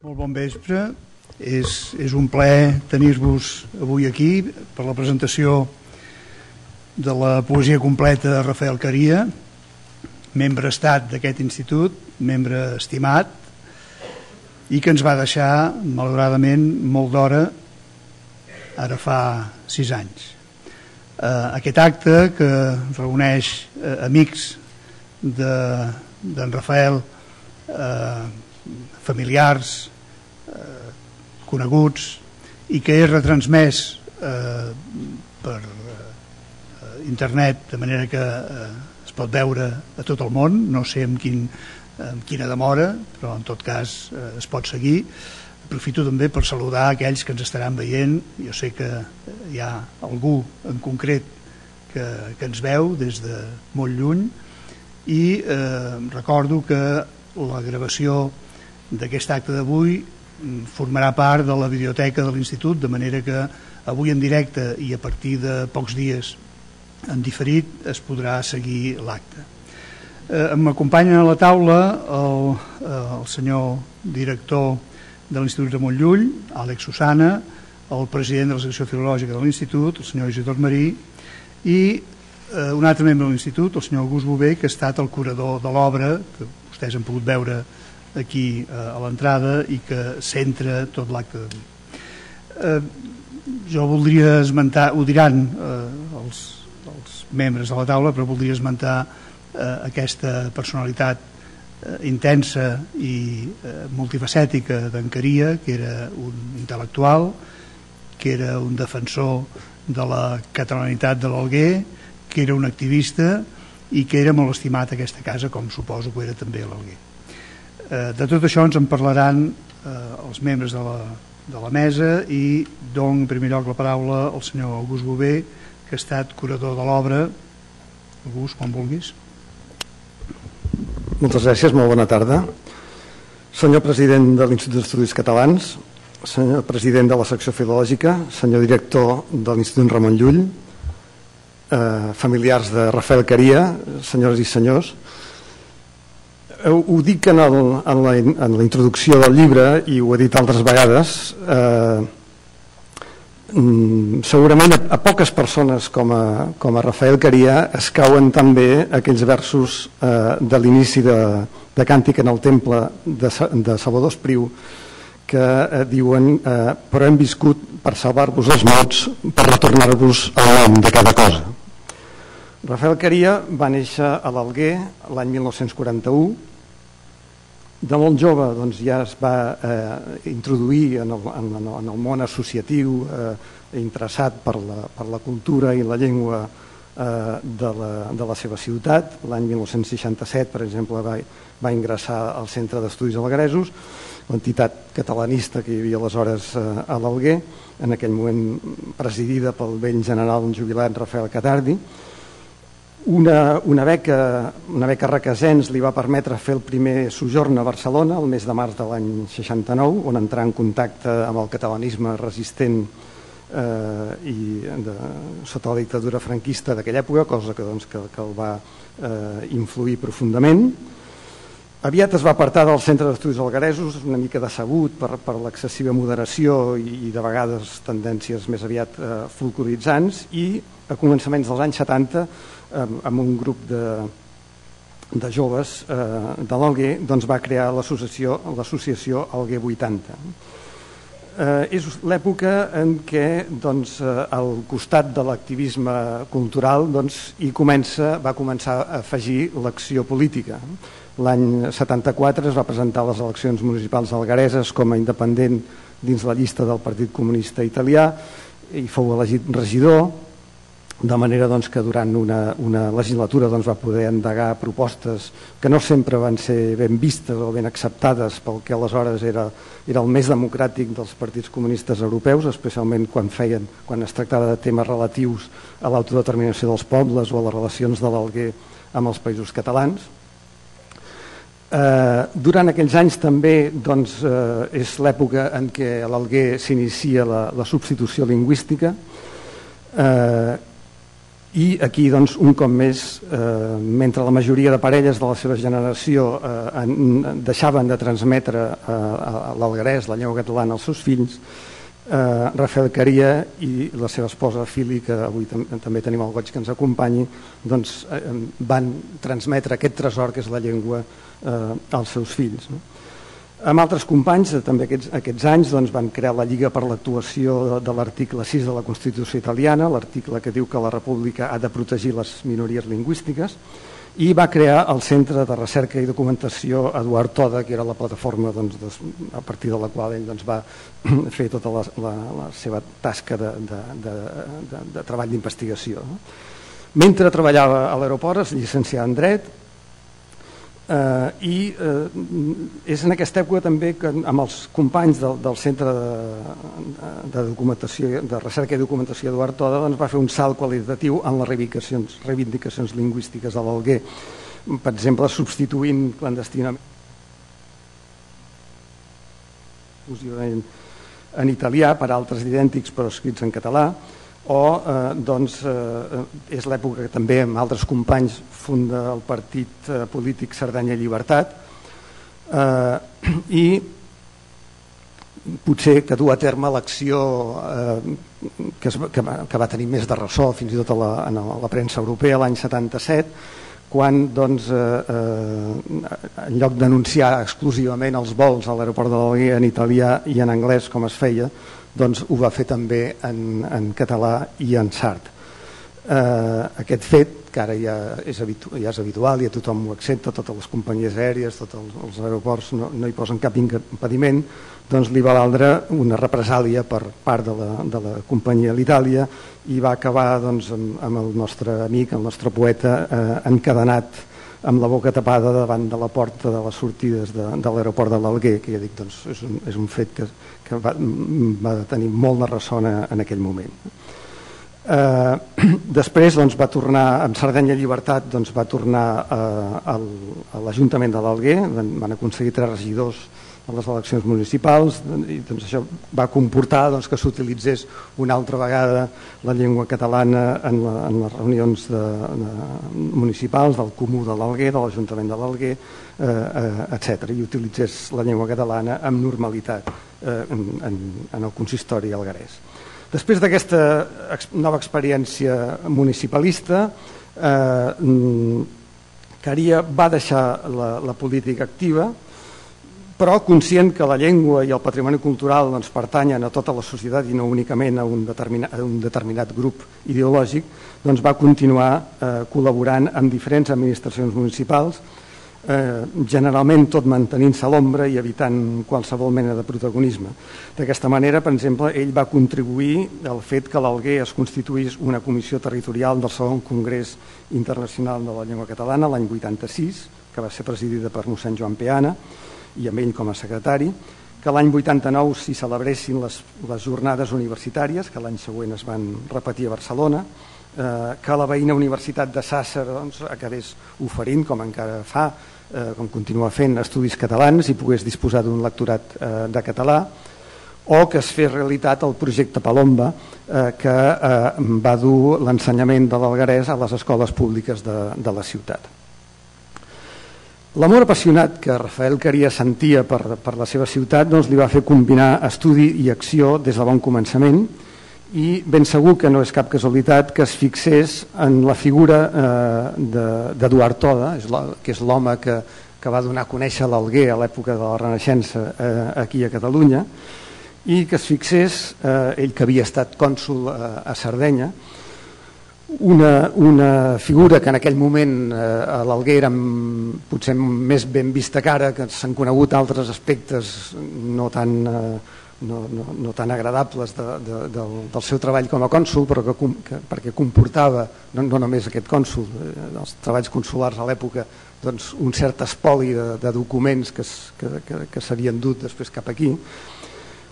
Molt bon vespre. És, és un plaer tenir-vos avui aquí per la presentació de la poesia completa de Rafael Caria, membre estat d'aquest institut, membre estimat, i que ens va deixar, malauradament, molt d'hora, ara fa sis anys. Eh, aquest acte que reuneix eh, amics d'en Rafael, eh, familiars, eh, coneguts, i que és retransmès eh, per eh, internet, de manera que eh, es pot veure a tot el món, no sé amb, quin, amb quina demora, però en tot cas eh, es pot seguir. Aprofito també per saludar aquells que ens estaran veient. Jo sé que hi ha algú en concret que, que ens veu des de molt lluny i eh, recordo que la gravació d'aquest acte d'avui mm, formarà part de la biblioteca de l'Institut, de manera que avui en directe i a partir de pocs dies en diferit es podrà seguir l'acte. Eh, M'acompanyen a la taula el, eh, el senyor director de l'Institut de Montllull, Àlex Susana, el president de la secció filològica de l'Institut, el senyor Isidor Marí, i eh, un altre membre de l'Institut, el senyor August Bové, que ha estat el curador de l'obra, que vostès han pogut veure aquí eh, a l'entrada i que centra tot l'acte d'avui. Eh, jo voldria esmentar, ho diran eh, els, els membres de la taula, però voldria esmentar eh, aquesta personalitat eh, intensa i eh, multifacètica d'Encaria, que era un intel·lectual, que era un defensor de la catalanitat de l'Alguer, que era un activista i que era molt estimat aquesta casa, com suposo que era també l'Alguer. Eh, de tot això ens en parlaran eh, els membres de la, de la mesa i dono en primer lloc la paraula al senyor August Bové, que ha estat curador de l'obra. August, quan vulguis. Moltes gràcies, molt bona tarda. Senyor president de l'Institut d'Estudis Catalans, senyor president de la secció filològica, senyor director de l'Institut Ramon Llull, eh, familiars de Rafael Caria, senyores i senyors, ho dic en, el, en, la, en la introducció del llibre i ho he dit altres vegades eh, mm, segurament a, a poques persones com a, com a Rafael Caria es cauen també aquells versos eh, de l'inici de, de Càntic en el temple de, de Salvador Espriu que eh, diuen eh, però hem viscut per salvar-vos els mots per retornar-vos al nom de cada cosa Rafael Caria va néixer a l'Alguer l'any 1941 de molt jove doncs, ja es va eh, introduir en el, en, en el món associatiu eh, interessat per la, per la cultura i la llengua eh, de, la, de la seva ciutat. L'any 1967, per exemple, va, va ingressar al Centre d'Estudis Algaresos, l'entitat catalanista que hi havia aleshores eh, a l'Alguer, en aquell moment presidida pel vell general jubilat Rafael Catardi, una, una, beca, una beca Requesens li va permetre fer el primer sojorn a Barcelona el mes de març de l'any 69, on entrar en contacte amb el catalanisme resistent eh, i de, sota la dictadura franquista d'aquella època, cosa que, doncs, que, que el va eh, influir profundament. Aviat es va apartar del centre d'estudis algaresos, una mica decebut per, per l'excessiva moderació i, i de vegades tendències més aviat eh, folcloritzants i a començaments dels anys 70 amb, amb un grup de, de joves eh, de l'Alguer doncs va crear l'associació Alguer 80. Eh, és l'època en què doncs, eh, al costat de l'activisme cultural doncs, hi comença, va començar a afegir l'acció política. L'any 74 es va presentar a les eleccions municipals algareses com a independent dins la llista del Partit Comunista Italià i fou elegit regidor de manera doncs, que durant una, una legislatura doncs, va poder endegar propostes que no sempre van ser ben vistes o ben acceptades pel que aleshores era, era el més democràtic dels partits comunistes europeus, especialment quan, feien, quan es tractava de temes relatius a l'autodeterminació dels pobles o a les relacions de l'Alguer amb els països catalans. Eh, durant aquells anys també doncs, eh, és l'època en què a l'Alguer s'inicia la, la substitució lingüística, eh, i aquí doncs, un cop més eh, mentre la majoria de parelles de la seva generació eh, en, deixaven de transmetre eh, l'algarès, la llengua catalana als seus fills eh, Rafael Caria i la seva esposa Fili que avui tam també tenim el goig que ens acompanyi doncs, eh, van transmetre aquest tresor que és la llengua eh, als seus fills no? Amb altres companys, eh, també aquests, aquests anys, doncs, van crear la Lliga per l'actuació de, de l'article 6 de la Constitució italiana, l'article que diu que la República ha de protegir les minories lingüístiques, i va crear el Centre de Recerca i Documentació Eduard Toda, que era la plataforma doncs, des, a partir de la qual ell doncs, va fer tota la, la, la seva tasca de, de, de, de, de treball d'investigació. Mentre treballava a l'aeroport es llicencià en dret eh, i eh, és en aquesta època també que amb els companys del, del Centre de, de, documentació, de Recerca i Documentació Eduard Toda doncs, va fer un salt qualitatiu en les reivindicacions, reivindicacions lingüístiques de l'Alguer, per exemple, substituint clandestinament en, italià per altres idèntics però escrits en català, o eh, doncs, eh, és l'època que també amb altres companys funda el partit eh, polític Cerdanya Llibertat. Eh, i potser que du a terme l'acció eh, que, que, que va tenir més de ressò fins i tot a la, a la premsa europea l'any 77 quan doncs, eh, eh, en lloc d'anunciar exclusivament els vols a l'aeroport de l'Alguer en italià i en anglès com es feia, doncs ho va fer també en, en català i en sard. Eh, aquest fet, que ara ja és, habitu ja és habitual, ja tothom ho accepta, totes les companyies aèries, tots els, els aeroports no, no hi posen cap impediment, doncs li va valdre una represàlia per part de la, de la companyia l'Itàlia i va acabar doncs, amb, amb el nostre amic, el nostre poeta, eh, encadenat amb la boca tapada davant de la porta de les sortides de, de l'aeroport de l'Alguer, que ja dic, doncs, és, un, és un fet que, que va, va tenir molt de ressona en aquell moment. Eh, després doncs, va tornar, amb Sardenya Llibertat, doncs, va tornar eh, al, a l'Ajuntament de l'Alguer, van, van aconseguir tres regidors a les eleccions municipals i doncs, això va comportar doncs, que s'utilitzés una altra vegada la llengua catalana en, la, en les reunions de, de, municipals del Comú de l'Alguer, de l'Ajuntament de l'Alguer, eh, eh, etc. i utilitzés la llengua catalana amb normalitat eh, en, en, en el consistori algarès. Després d'aquesta nova experiència municipalista, eh, Caria va deixar la, la política activa, però conscient que la llengua i el patrimoni cultural doncs, pertanyen a tota la societat i no únicament a un determinat, a un determinat grup ideològic, doncs va continuar eh, col·laborant amb diferents administracions municipals, eh, generalment tot mantenint-se a l'ombra i evitant qualsevol mena de protagonisme. D'aquesta manera, per exemple, ell va contribuir al fet que l'Alguer es constituís una comissió territorial del segon Congrés Internacional de la Llengua Catalana l'any 86, que va ser presidida per mossèn Joan Peana, i amb ell com a secretari, que l'any 89 s'hi celebressin les, les jornades universitàries, que l'any següent es van repetir a Barcelona, eh, que la veïna Universitat de Sàcer doncs, acabés oferint, com encara fa, eh, com continua fent, estudis catalans i pogués disposar d'un lectorat eh, de català, o que es fes realitat el projecte Palomba, eh, que eh, va dur l'ensenyament de l'algarès a les escoles públiques de, de la ciutat. L'amor apassionat que Rafael Caria sentia per, per la seva ciutat doncs, li va fer combinar estudi i acció des de bon començament i ben segur que no és cap casualitat que es fixés en la figura eh, d'Eduard de, Toda, és la, que és l'home que, que va donar a conèixer l'Alguer a l'època de la Renaixença eh, aquí a Catalunya, i que es fixés, eh, ell que havia estat cònsul eh, a Sardenya, una, una figura que en aquell moment eh, a l'Alguer era potser més ben vista cara, que s'han conegut altres aspectes no tan, eh, no, no, no tan agradables de, de, del, del seu treball com a cònsul, però que, que, perquè comportava no, no només aquest cònsul, eh, els treballs consulars a l'època, doncs, un cert espoli de, de documents que, que, que, que s'havien dut després cap aquí,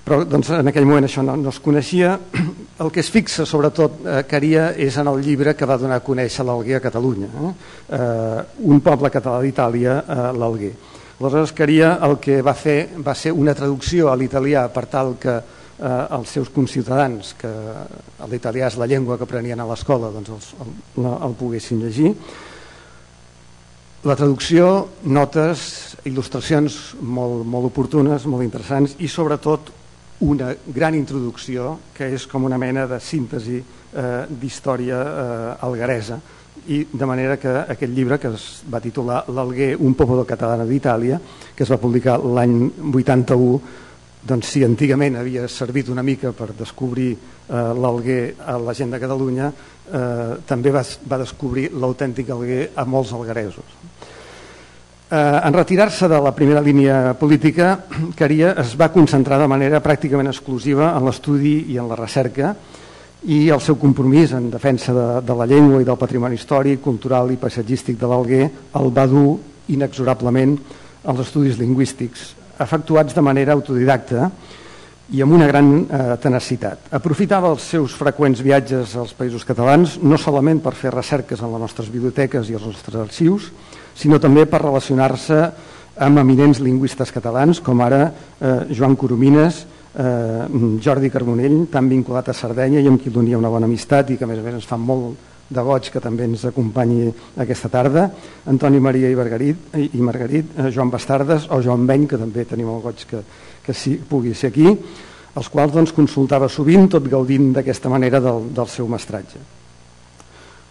però doncs, en aquell moment això no, no es coneixia. El que es fixa, sobretot, eh, Caria, és en el llibre que va donar a conèixer l'Alguer a Catalunya, eh? Eh, un poble català d'Itàlia, eh, l'Alguer. Aleshores, Caria el que va fer va ser una traducció a l'italià per tal que als seus conciutadans, que l'italià és la llengua que aprenien a l'escola, doncs els, el, el, el poguessin llegir. La traducció, notes, il·lustracions molt, molt oportunes, molt interessants i sobretot una gran introducció que és com una mena de síntesi eh, d'història eh, algaresa i de manera que aquest llibre que es va titular L'Alguer, un poble català d'Itàlia, que es va publicar l'any 81, doncs si antigament havia servit una mica per descobrir eh, l'Alguer a la gent de Catalunya, eh, també va, va descobrir l'autèntic Alguer a molts algaresos. Eh, en retirar-se de la primera línia política, Caria es va concentrar de manera pràcticament exclusiva en l'estudi i en la recerca, i el seu compromís en defensa de, de la llengua i del patrimoni històric, cultural i paisatgístic de l'Alguer el va dur inexorablement als estudis lingüístics, efectuats de manera autodidacta i amb una gran eh, tenacitat. Aprofitava els seus freqüents viatges als països catalans no solament per fer recerques en les nostres biblioteques i els nostres arxius, sinó també per relacionar-se amb eminents lingüistes catalans com ara eh, Joan Coromines, eh, Jordi Carbonell, tan vinculat a Sardenya i amb qui donia una bona amistat i que a més a més ens fa molt de goig que també ens acompanyi aquesta tarda, Antoni Maria i Margarit, i Margarit eh, Joan Bastardes o Joan Beny, que també tenim el goig que, que sí, pugui ser aquí, els quals doncs, consultava sovint, tot gaudint d'aquesta manera del, del seu mestratge.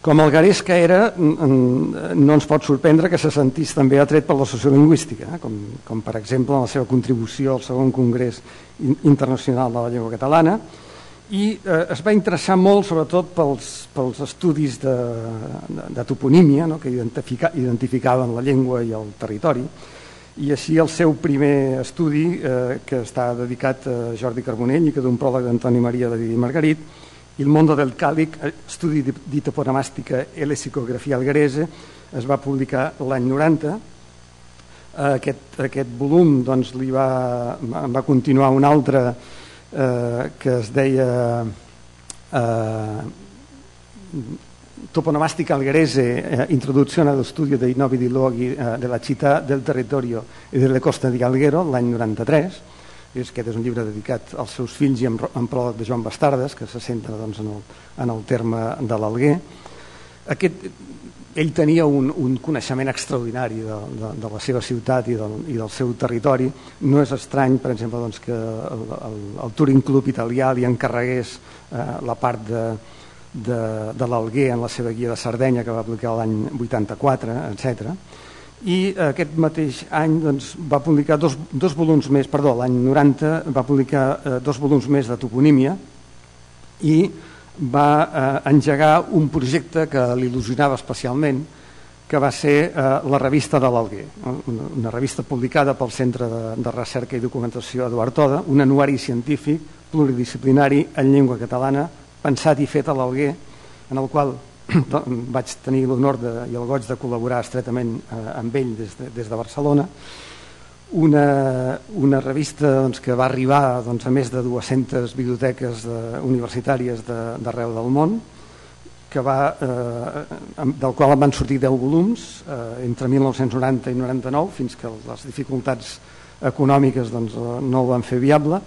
Com el garès que era, no ens pot sorprendre que se sentís també atret per la sociolingüística, eh? com, com per exemple en la seva contribució al segon Congrés Internacional de la Llengua Catalana, i eh, es va interessar molt sobretot pels, pels estudis de, de, de toponímia no? que identifica, identificaven la llengua i el territori, i així el seu primer estudi, eh, que està dedicat a Jordi Carbonell i que d'un pròleg d'Antoni Maria de Didi Margarit, il mondo del càlic, eh, estudi di, di toponomàstica e lexicografia algarese, es va publicar l'any 90. Aquest, aquest volum doncs, li va, va continuar un altre eh, que es deia eh, Toponomastica algarese, eh, introduzione allo studio dei nobili luoghi eh, della città, del territorio e delle coste di Alghero, l'any 93, és, aquest és un llibre dedicat als seus fills i en, en pròleg de Joan Bastardes, que se centra doncs, en, el, en el terme de l'Alguer. Aquest, ell tenia un, un coneixement extraordinari de, de, de la seva ciutat i del, i del seu territori. No és estrany, per exemple, doncs, que el, el, el Touring Club italià li encarregués eh, la part de, de, de l'Alguer en la seva guia de Sardenya que va aplicar l'any 84, etc i aquest mateix any doncs, va publicar dos, dos volums més, perdó, l'any 90 va publicar eh, dos volums més de toponímia i va eh, engegar un projecte que l'il·lusionava especialment, que va ser eh, la revista de l'Alguer, una, una revista publicada pel Centre de, de Recerca i Documentació Eduard Toda, un anuari científic pluridisciplinari en llengua catalana, pensat i fet a l'Alguer, en el qual vaig tenir l'honor i el goig de col·laborar estretament eh, amb ell des de, des de Barcelona. Una, una revista doncs, que va arribar doncs, a més de 200 biblioteques de, universitàries d'arreu de, del món que va, eh, del qual en van sortir 10 volums eh, entre 1990 i 99 fins que les dificultats econòmiques doncs, no ho van fer viable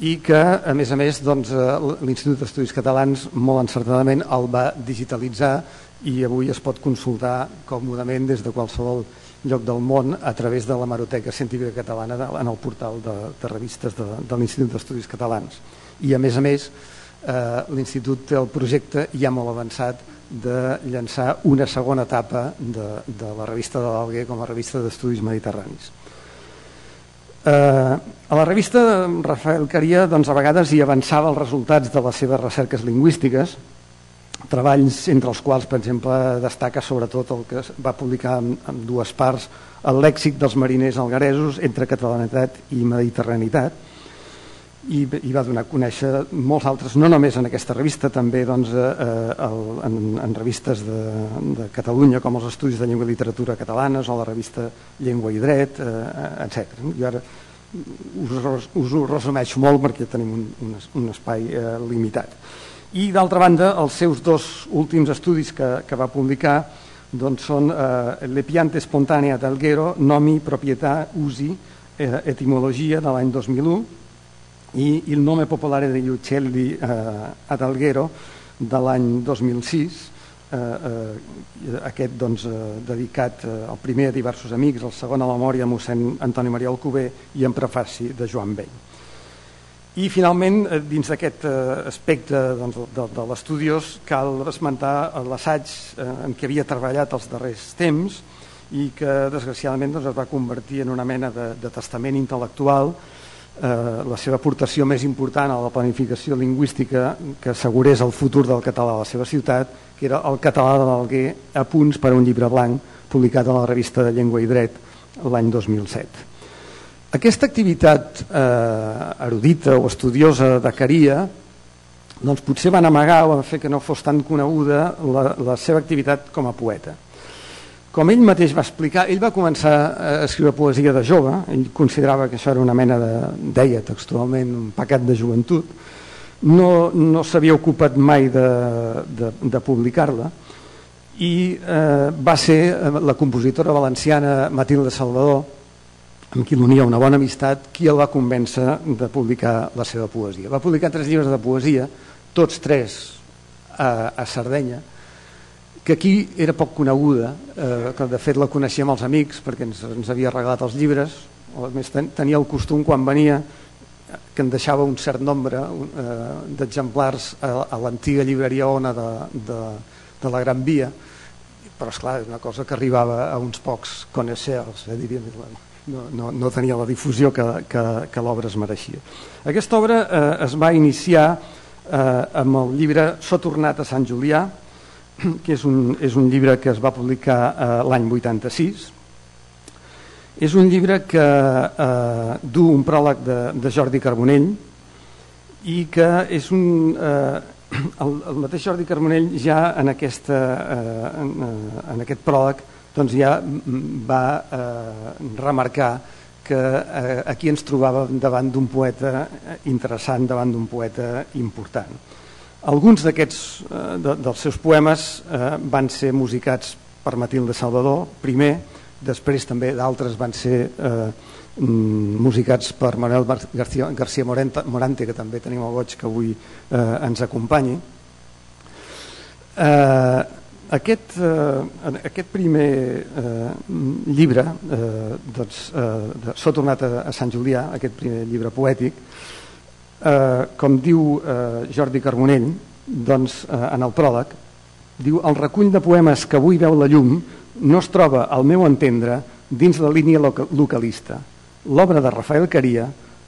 i que, a més a més, doncs, eh, l'Institut d'Estudis Catalans molt encertadament el va digitalitzar i avui es pot consultar còmodament des de qualsevol lloc del món a través de la Maroteca Científica Catalana en el portal de, de revistes de, de l'Institut d'Estudis Catalans. I, a més a més, eh, l'Institut té el projecte ja molt avançat de llançar una segona etapa de, de la revista de l'Alguer com a revista d'estudis mediterranis. Eh, a la revista Rafael Caria doncs, a vegades hi avançava els resultats de les seves recerques lingüístiques, treballs entre els quals, per exemple, destaca sobretot el que va publicar en, en dues parts el lèxic dels mariners algaresos entre catalanitat i mediterranitat, i, i va donar a conèixer molts altres, no només en aquesta revista, també doncs, eh, el, en, en revistes de, de Catalunya com els Estudis de Llengua i Literatura Catalanes o la revista Llengua i Dret, eh, etc. Jo ara us, us ho resumeixo molt perquè tenim un, un, un espai eh, limitat. I d'altra banda, els seus dos últims estudis que, que va publicar doncs, són eh, Le piante spontanea d'Alguero, nomi, propietat, usi, eh, etimologia de l'any 2001, i Il nome popolare degli uccelli eh, ad de l'any 2006, eh, eh, aquest doncs, eh, dedicat eh, al primer a diversos amics, el segon a la memòria de mossèn Antoni Maria Alcover i en prefaci de Joan Vell. I finalment, eh, dins d'aquest eh, aspecte doncs, de, de l'estudiós, cal esmentar l'assaig eh, en què havia treballat els darrers temps i que desgraciadament doncs, es va convertir en una mena de, de testament intel·lectual la seva aportació més important a la planificació lingüística que assegurés el futur del català a la seva ciutat, que era el català de l'Alguer a punts per a un llibre blanc publicat a la revista de Llengua i Dret l'any 2007. Aquesta activitat eh, erudita o estudiosa de Caria doncs potser van amagar o van fer que no fos tan coneguda la, la seva activitat com a poeta. Com ell mateix va explicar, ell va començar a escriure poesia de jove, ell considerava que això era una mena de, deia textualment, un pecat de joventut, no, no s'havia ocupat mai de, de, de publicar-la, i eh, va ser eh, la compositora valenciana Matilde Salvador, amb qui l'unia una bona amistat, qui el va convèncer de publicar la seva poesia. Va publicar tres llibres de poesia, tots tres a, a Sardenya, que aquí era poc coneguda, eh, que de fet la coneixíem els amics perquè ens, ens havia regalat els llibres, o a més ten, tenia el costum quan venia que en deixava un cert nombre eh, d'exemplars a, a l'antiga llibreria Ona de, de, de la Gran Via, però esclar, és una cosa que arribava a uns pocs coneixers, eh, diríem, no, no, no tenia la difusió que, que, que l'obra es mereixia. Aquesta obra eh, es va iniciar eh, amb el llibre S'ha tornat a Sant Julià, que és un, és un llibre que es va publicar eh, l'any 86. És un llibre que eh, du un pròleg de, de Jordi Carbonell i que és un... Eh, el, el mateix Jordi Carbonell ja en, aquesta, eh, en, eh, en aquest pròleg doncs ja va eh, remarcar que eh, aquí ens trobàvem davant d'un poeta interessant, davant d'un poeta important. Alguns d'aquests eh, de, dels seus poemes eh, van ser musicats per Matilde Salvador, primer, després també d'altres van ser eh, mm, musicats per Manuel García, García Morente, Morante, que també tenim el goig que avui eh, ens acompanyi. Eh, aquest, eh, aquest primer eh, llibre, eh, doncs, eh, s'ha tornat a, a Sant Julià, aquest primer llibre poètic, eh, com diu eh, Jordi Carbonell doncs, eh, en el pròleg, diu el recull de poemes que avui veu la llum no es troba, al meu entendre, dins la línia localista. L'obra de Rafael Caria,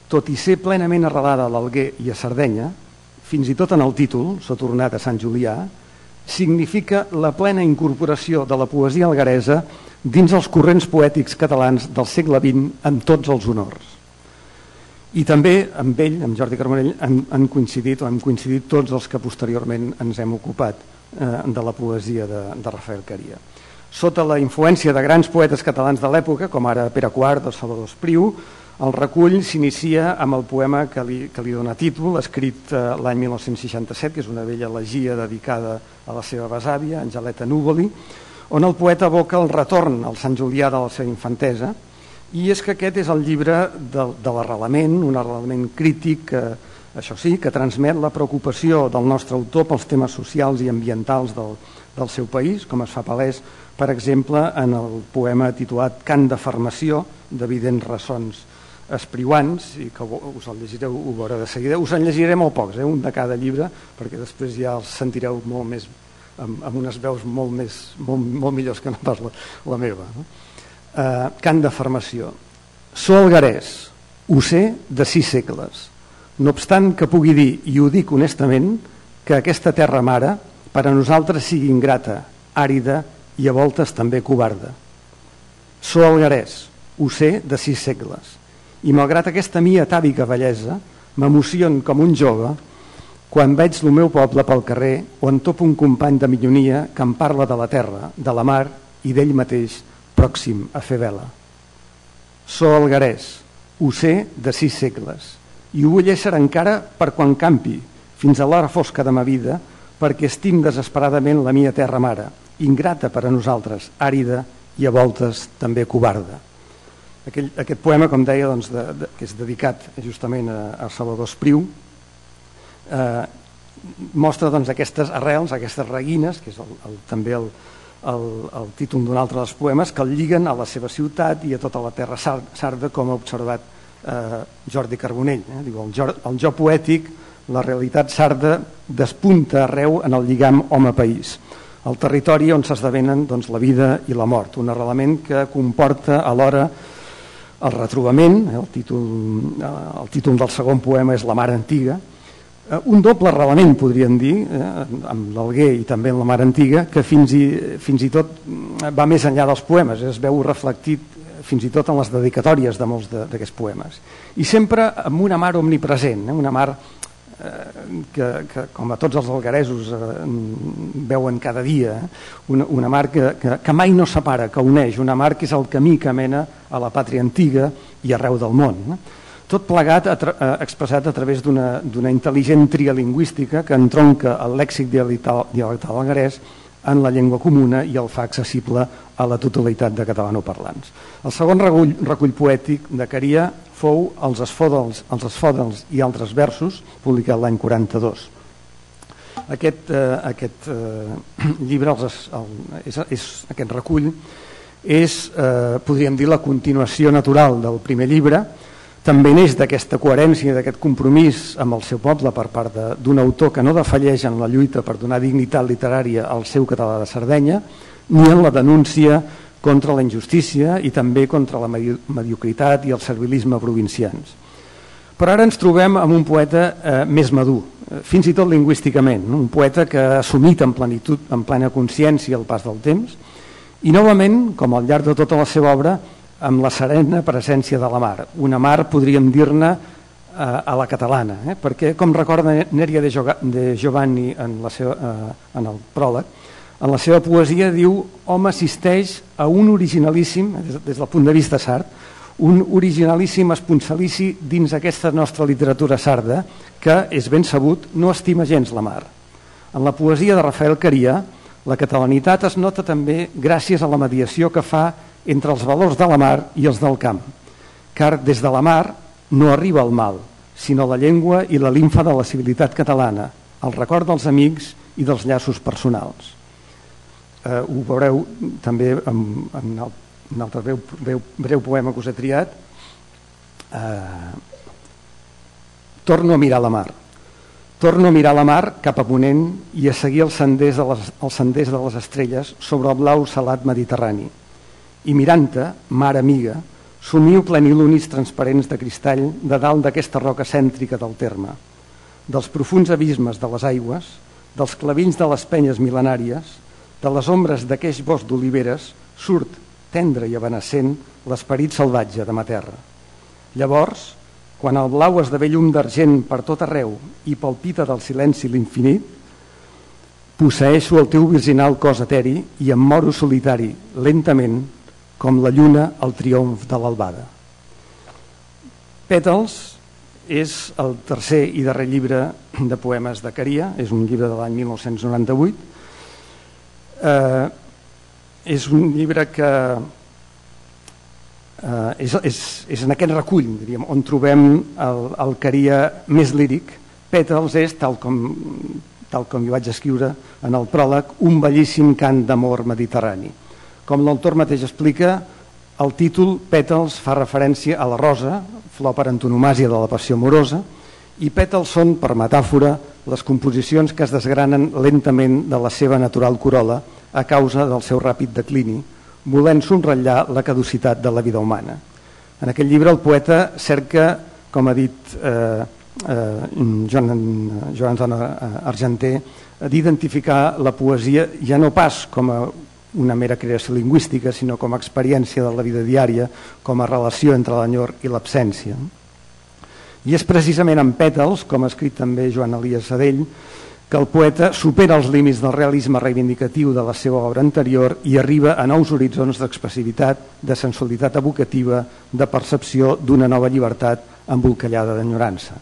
tot i ser plenament arrelada a l'Alguer i a Sardenya, fins i tot en el títol, s'ha tornat a Sant Julià, significa la plena incorporació de la poesia algaresa dins els corrents poètics catalans del segle XX amb tots els honors. I també amb ell, amb Jordi Carmonell, han, han coincidit o han coincidit tots els que posteriorment ens hem ocupat eh, de la poesia de, de Rafael Caria. Sota la influència de grans poetes catalans de l'època, com ara Pere Quart o Salvador Espriu, el recull s'inicia amb el poema que li, que li dona títol, escrit eh, l'any 1967, que és una vella elegia dedicada a la seva besàvia, Angeleta Núvoli, on el poeta evoca el retorn al Sant Julià de la seva infantesa, i és que aquest és el llibre de, de l'arrelament, un arrelament crític, que, això sí, que transmet la preocupació del nostre autor pels temes socials i ambientals del, del seu país, com es fa palès, per exemple, en el poema titulat Cant de Farmació, d'evidents ressons espriuants, i que us el llegireu, ho veureu de seguida. Us en llegiré molt pocs, eh? un de cada llibre, perquè després ja els sentireu molt més, amb, amb unes veus molt, més, molt, molt millors que no pas la, la meva. No? Eh, cant de farmació. Sou algarès, ho sé de sis segles. No obstant que pugui dir, i ho dic honestament, que aquesta terra mare per a nosaltres sigui ingrata, àrida i a voltes també covarda. Sou algarès, ho sé de sis segles. I malgrat aquesta mia atàvica bellesa, m'emocion com un jove quan veig el meu poble pel carrer o en top un company de millonia que em parla de la terra, de la mar i d'ell mateix pròxim a fer vela. So algarès, sé de sis segles, i ho vull ésser encara per quan campi, fins a l'hora fosca de ma vida, perquè estim desesperadament la mia terra mare, ingrata per a nosaltres, àrida i a voltes també covarda. Aquell, aquest poema, com deia, doncs, de, de, que és dedicat justament a, a Salvador Espriu, eh, mostra doncs, aquestes arrels, aquestes reguines, que és el, el, també el, el, el títol d'un altre dels poemes, que el lliguen a la seva ciutat i a tota la terra sarda, com ha observat eh, Jordi Carbonell. Eh? Diu, el, jo, el jo poètic, la realitat sarda, despunta arreu en el lligam home-país el territori on s'esdevenen doncs, la vida i la mort, un arrelament que comporta alhora el retrobament, eh, el títol, eh, el títol del segon poema és La mar antiga, un doble arrelament, podríem dir, eh, amb l'Alguer i també en la mar antiga, que fins i, fins i tot va més enllà dels poemes, es veu reflectit fins i tot en les dedicatòries de molts d'aquests poemes. I sempre amb una mar omnipresent, eh, una mar Eh, que, que com a tots els algaresos eh, veuen cada dia, una, una mar que, que, que mai no separa, que uneix, una mar que és el camí que mena a la pàtria antiga i arreu del món. No? Tot plegat a tra eh, expressat a través d'una intel·ligent tria lingüística que entronca el lèxic dialectal algarès en la llengua comuna i el fa accessible a la totalitat de catalanoparlants. El segon recull, recull poètic de Caria fou Els esfòdels, els esfòdels i altres versos, publicat l'any 42. Aquest, eh, aquest eh, llibre, els, el, és, és, aquest recull, és, eh, podríem dir, la continuació natural del primer llibre, també neix d'aquesta coherència, d'aquest compromís amb el seu poble per part d'un autor que no defalleix en la lluita per donar dignitat literària al seu català de Sardenya, ni en la denúncia contra la injustícia i també contra la mediocritat i el servilisme provincians. Però ara ens trobem amb un poeta eh, més madur, eh, fins i tot lingüísticament, un poeta que ha assumit en plenitud, en plena consciència el pas del temps, i novament, com al llarg de tota la seva obra, amb la serena presència de la mar. Una mar, podríem dir-ne, eh, a la catalana, eh? perquè, com recorda Nèria de Giovanni en, la seva, eh, en el pròleg, en la seva poesia diu home assisteix a un originalíssim, des, des del punt de vista sard, un originalíssim esponsalici dins aquesta nostra literatura sarda que, és ben sabut, no estima gens la mar. En la poesia de Rafael Caria, la catalanitat es nota també gràcies a la mediació que fa entre els valors de la mar i els del camp, car des de la mar no arriba el mal, sinó la llengua i la linfa de la civilitat catalana, el record dels amics i dels llaços personals. Eh, ho veureu també en, en un altre breu, breu, breu poema que us he triat. Eh, torno a mirar la mar. Torno a mirar la mar cap a Ponent i a seguir els senders de les, els senders de les estrelles sobre el blau salat mediterrani i mirant-te, mar amiga somiu plenilunis transparents de cristall de dalt d'aquesta roca cèntrica del terme dels profuns abismes de les aigües dels clavills de les penyes mil·lenàries de les ombres d'aqueix bosc d'oliveres surt, tendre i abenacent, l'esperit salvatge de ma terra. Llavors, quan el blau esdevé llum d'argent per tot arreu i palpita del silenci l'infinit, posseeixo el teu virginal cos eteri i em moro solitari, lentament, com la lluna al triomf de l'albada. Pètals és el tercer i darrer llibre de poemes de Caria, és un llibre de l'any 1998, eh, és un llibre que eh, és, és, és en aquest recull diríem, on trobem el, el caria més líric. Pètals és, tal com, tal com hi vaig escriure en el pròleg, un bellíssim cant d'amor mediterrani. Com l'autor mateix explica, el títol Pètals fa referència a la rosa, flor per antonomàsia de la passió amorosa, i pètals són, per metàfora, les composicions que es desgranen lentament de la seva natural corola a causa del seu ràpid declini, volent sonratllar la caducitat de la vida humana. En aquest llibre el poeta cerca, com ha dit eh, eh, Joan, Joan Argenter, d'identificar la poesia ja no pas com a una mera creació lingüística, sinó com a experiència de la vida diària, com a relació entre l'enyor i l'absència. I és precisament en pètals, com ha escrit també Joan Elias Sadell, que el poeta supera els límits del realisme reivindicatiu de la seva obra anterior i arriba a nous horitzons d'expressivitat, de sensualitat evocativa, de percepció d'una nova llibertat embolcallada d'enyorança.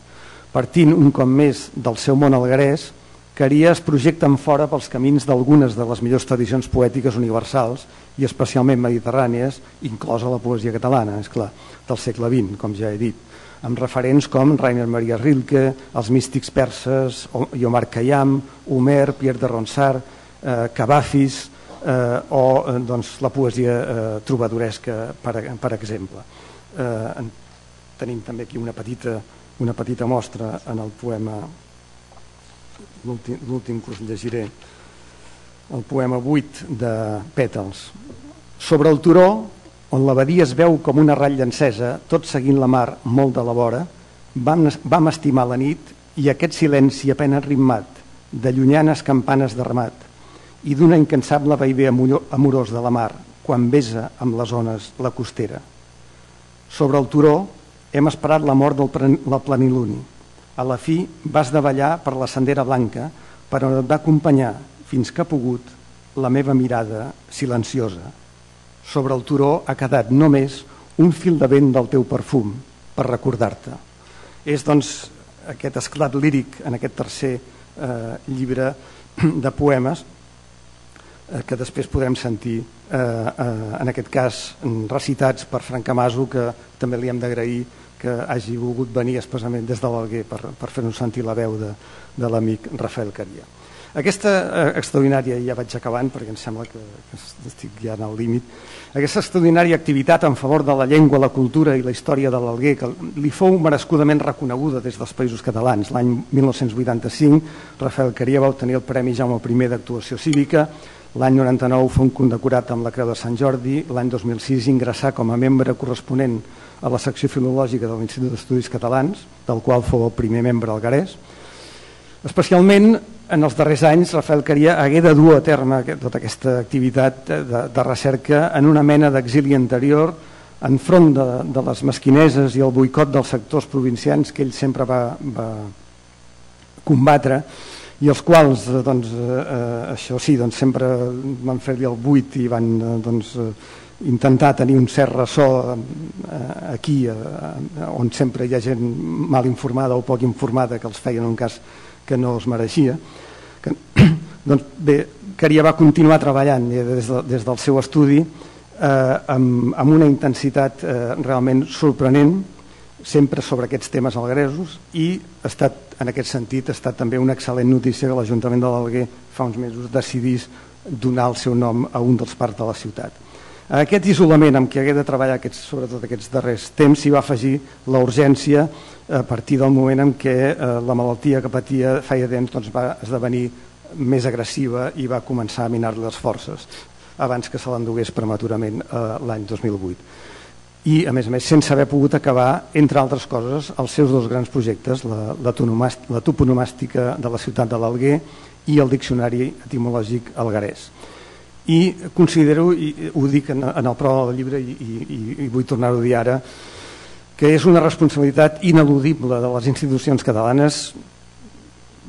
Partint un cop més del seu món algarès, Caria es projecten fora pels camins d'algunes de les millors tradicions poètiques universals i especialment mediterrànies, inclosa la poesia catalana, és clar, del segle XX, com ja he dit, amb referents com Rainer Maria Rilke, els místics perses, Omar Khayyam, Homer, Pierre de Ronsard, eh, Cavafis eh, o eh, doncs, la poesia eh, trobadoresca, per, per exemple. Eh, tenim també aquí una petita, una petita mostra en el poema l'últim us llegiré, el poema 8 de Pètals. Sobre el turó, on l'abadia es veu com una ratlla encesa, tot seguint la mar molt de la vora, vam, vam estimar la nit i aquest silenci apenas ritmat, de llunyanes campanes de ramat i d'una incansable vaivé amorós de la mar, quan besa amb les ones la costera. Sobre el turó hem esperat la mort del planiluni, a la fi vas davallar per la sendera blanca, però et va acompanyar, fins que ha pogut, la meva mirada silenciosa. Sobre el turó ha quedat només un fil de vent del teu perfum per recordar-te. És, doncs, aquest esclat líric en aquest tercer eh, llibre de poemes eh, que després podrem sentir eh, eh, en aquest cas recitats per Frank Amaso que també li hem d'agrair que hagi volgut venir expressament des de l'Alguer per, per fer-nos sentir la veu de, de l'amic Rafael Caria. Aquesta eh, extraordinària, ja vaig acabant perquè em sembla que, que estic ja en el límit, aquesta extraordinària activitat en favor de la llengua, la cultura i la història de l'Alguer, que li fou merescudament reconeguda des dels països catalans. L'any 1985, Rafael Caria va obtenir el Premi Jaume I d'actuació cívica, l'any 99 fou condecorat amb la Creu de Sant Jordi, l'any 2006 ingressà com a membre corresponent a la secció filològica de l'Institut d'Estudis Catalans, del qual fou el primer membre algarès. Especialment en els darrers anys Rafael Caria hagué de dur a terme tota aquesta activitat de, de recerca en una mena d'exili anterior enfront de, de les mesquineses i el boicot dels sectors provincians que ell sempre va, va combatre i els quals doncs, eh, eh, això sí, doncs, sempre van fer-li el buit i van eh, doncs, eh, intentar tenir un cert ressò eh, aquí, eh, on sempre hi ha gent mal informada o poc informada que els feien un cas que no els mereixia. Que, doncs bé, Caria va continuar treballant des, de, des del seu estudi eh, amb, amb una intensitat eh, realment sorprenent, sempre sobre aquests temes algresos i ha estat, en aquest sentit ha estat també una excel·lent notícia que l'Ajuntament de l'Alguer fa uns mesos decidís donar el seu nom a un dels parcs de la ciutat. A aquest isolament amb què hagué de treballar aquests, sobretot aquests darrers temps s'hi va afegir la urgència a partir del moment en què eh, la malaltia que patia feia temps doncs, va esdevenir més agressiva i va començar a minar-li les forces abans que se l'endugués prematurament eh, l'any 2008 i a més a més sense haver pogut acabar entre altres coses els seus dos grans projectes la, la, la toponomàstica de la ciutat de l'Alguer i el diccionari etimològic algarès. I considero, i ho dic en, en el prou del llibre i, i, i vull tornar-ho a dir ara, que és una responsabilitat ineludible de les institucions catalanes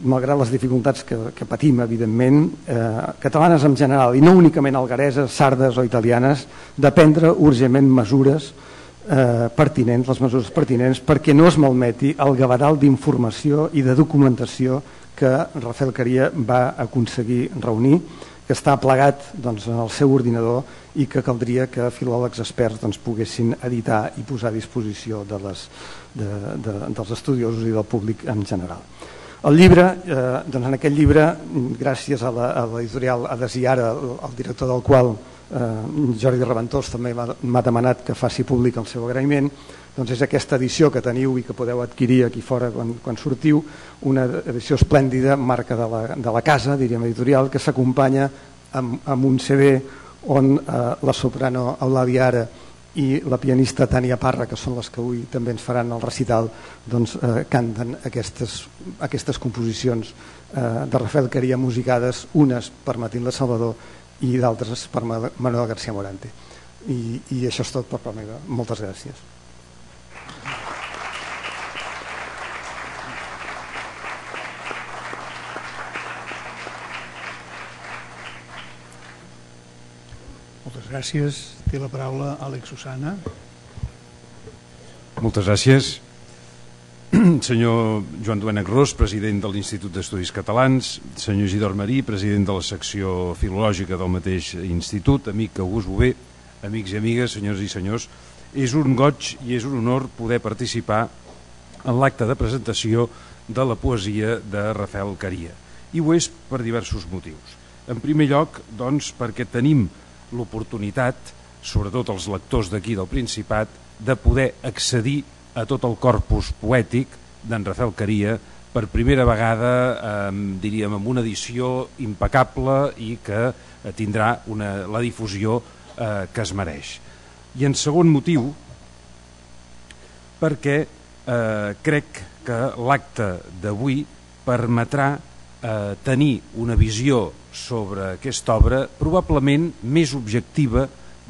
malgrat les dificultats que, que patim, evidentment, eh, catalanes en general, i no únicament algareses, sardes o italianes, de prendre urgentment mesures eh, pertinents, les mesures pertinents, perquè no es malmeti el gabaral d'informació i de documentació que Rafael Caria va aconseguir reunir que està plegat doncs, en el seu ordinador i que caldria que filòlegs experts doncs, poguessin editar i posar a disposició de les, de, de, dels estudiosos i del públic en general. El llibre, eh, doncs en aquest llibre, gràcies a l'editorial Adesiara, el, el director del qual eh, Jordi Reventós també m'ha demanat que faci públic el seu agraïment, doncs és aquesta edició que teniu i que podeu adquirir aquí fora quan, quan sortiu, una edició esplèndida, marca de la, de la casa, diríem editorial, que s'acompanya amb, amb un CD on eh, la soprano Eulàlia Ara i la pianista Tània Parra, que són les que avui també ens faran el recital, doncs eh, canten aquestes, aquestes composicions eh, de Rafael Caria musicades, unes per Matilde Salvador i d'altres per Manuel García Morante. I, I això és tot per part meva. Moltes gràcies. Moltes gràcies. Té la paraula Àlex Susana. Moltes gràcies. senyor Joan Domènec Ros, president de l'Institut d'Estudis Catalans, senyor Isidor Marí, president de la secció filològica del mateix institut, amic August Bové, amics i amigues, senyors i senyors, és un goig i és un honor poder participar en l'acte de presentació de la poesia de Rafael Caria. I ho és per diversos motius. En primer lloc, doncs, perquè tenim l'oportunitat, sobretot els lectors d'aquí del Principat, de poder accedir a tot el corpus poètic d'en Rafael Caria per primera vegada, eh, diríem, amb una edició impecable i que eh, tindrà una, la difusió eh, que es mereix. I en segon motiu, perquè eh, crec que l'acte d'avui permetrà eh, tenir una visió sobre aquesta obra probablement més objectiva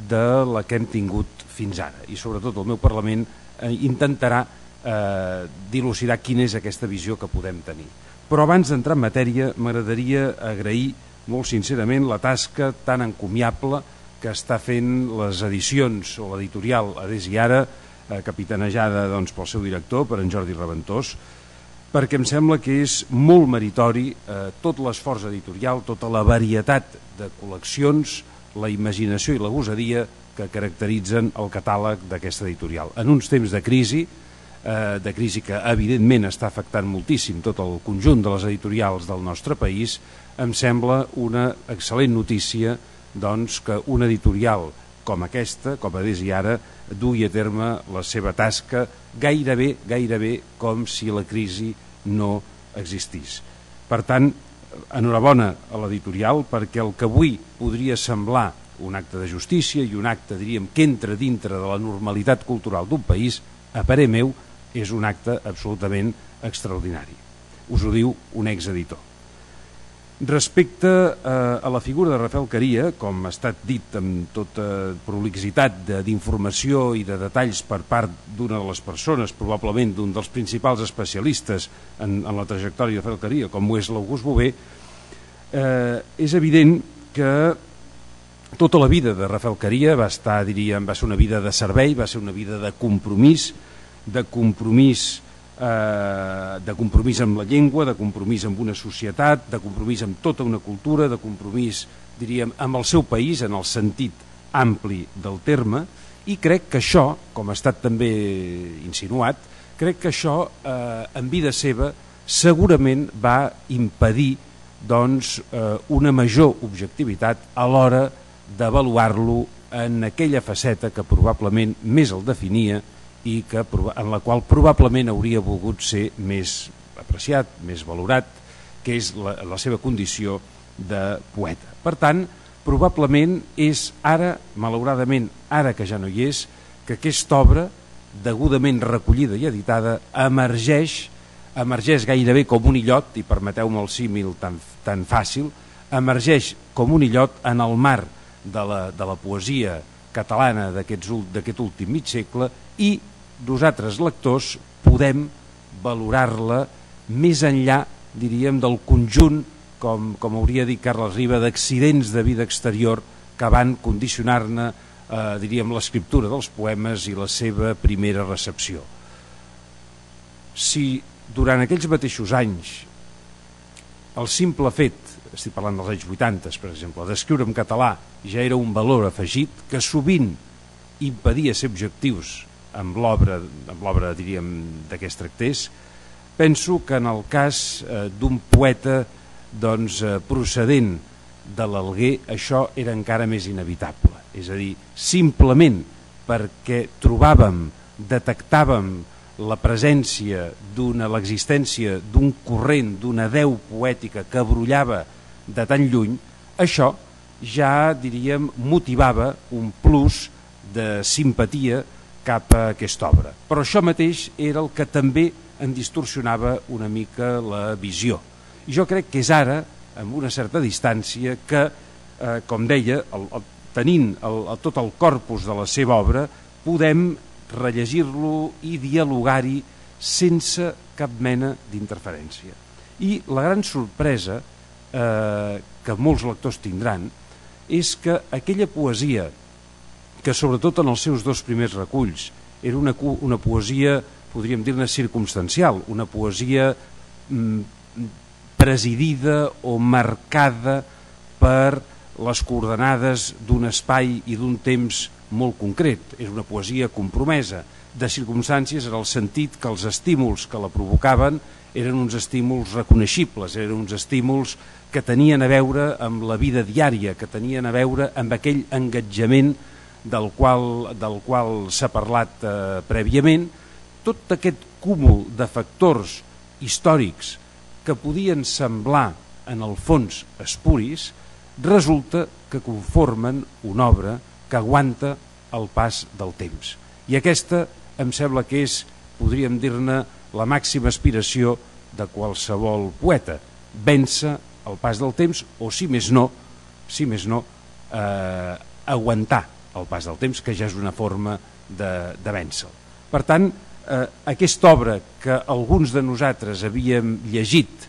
de la que hem tingut fins ara i sobretot el meu Parlament eh, intentarà eh, dilucidar quina és aquesta visió que podem tenir. Però abans d'entrar en matèria m'agradaria agrair molt sincerament la tasca tan encomiable que està fent les edicions o l'editorial Adés i Ara, eh, capitanejada doncs, pel seu director, per en Jordi Reventós, perquè em sembla que és molt meritori eh, tot l'esforç editorial, tota la varietat de col·leccions, la imaginació i la gosadia que caracteritzen el catàleg d'aquesta editorial. En uns temps de crisi, eh, de crisi que evidentment està afectant moltíssim tot el conjunt de les editorials del nostre país, em sembla una excel·lent notícia doncs, que una editorial com aquesta, com a des i ara, dugui a terme la seva tasca gairebé, gairebé com si la crisi no existís. Per tant, enhorabona a l'editorial perquè el que avui podria semblar un acte de justícia i un acte, diríem, que entra dintre de la normalitat cultural d'un país, a parer meu, és un acte absolutament extraordinari. Us ho diu un exeditor. Respecte eh, a la figura de Rafael Caria, com ha estat dit amb tota prolixitat d'informació i de detalls per part d'una de les persones, probablement d'un dels principals especialistes en, en la trajectòria de Rafael Caria, com ho és l'August Bové, eh, és evident que tota la vida de Rafael Caria va estar, diríem, va ser una vida de servei, va ser una vida de compromís, de compromís eh, de compromís amb la llengua, de compromís amb una societat, de compromís amb tota una cultura, de compromís, diríem, amb el seu país, en el sentit ampli del terme, i crec que això, com ha estat també insinuat, crec que això, eh, en vida seva, segurament va impedir doncs, eh, una major objectivitat a l'hora d'avaluar-lo en aquella faceta que probablement més el definia i que, en la qual probablement hauria volgut ser més apreciat, més valorat, que és la, la seva condició de poeta. Per tant, probablement és ara, malauradament, ara que ja no hi és, que aquesta obra, degudament recollida i editada, emergeix, emergeix gairebé com un illot, i permeteu-me el símil tan, tan fàcil, emergeix com un illot en el mar de la, de la poesia catalana d'aquest últim mig segle i nosaltres lectors podem valorar-la més enllà, diríem, del conjunt, com, com hauria dit Carles Riba, d'accidents de vida exterior que van condicionar-ne, eh, diríem, l'escriptura dels poemes i la seva primera recepció. Si durant aquells mateixos anys el simple fet, estic parlant dels anys 80, per exemple, d'escriure en català ja era un valor afegit que sovint impedia ser objectius amb l'obra, diríem, d'aquest tractés, penso que en el cas eh, d'un poeta doncs, eh, procedent de l'Alguer això era encara més inevitable. És a dir, simplement perquè trobàvem, detectàvem la presència d'una l'existència d'un corrent, d'una deu poètica que brollava de tan lluny, això ja, diríem, motivava un plus de simpatia cap a aquesta obra. Però això mateix era el que també en distorsionava una mica la visió. I jo crec que és ara, amb una certa distància, que, eh, com deia, el, el, tenint el, el, tot el corpus de la seva obra, podem rellegir-lo i dialogar-hi sense cap mena d'interferència. I la gran sorpresa eh, que molts lectors tindran és que aquella poesia que sobretot en els seus dos primers reculls era una, una poesia podríem dir-ne circumstancial, una poesia mm, presidida o marcada per les coordenades d'un espai i d'un temps molt concret. És una poesia compromesa de circumstàncies en el sentit que els estímuls que la provocaven eren uns estímuls reconeixibles, eren uns estímuls que tenien a veure amb la vida diària, que tenien a veure amb aquell engatjament del qual, del qual s'ha parlat eh, prèviament, tot aquest cúmul de factors històrics que podien semblar en el fons espuris, resulta que conformen una obra que aguanta el pas del temps. I aquesta em sembla que és, podríem dir-ne, la màxima aspiració de qualsevol poeta, vèncer el pas del temps o, si més no, si més no, eh, aguantar el pas del temps, que ja és una forma de, de vèncer. Per tant, eh, aquesta obra que alguns de nosaltres havíem llegit